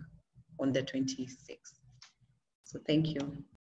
on the 26th. So thank you.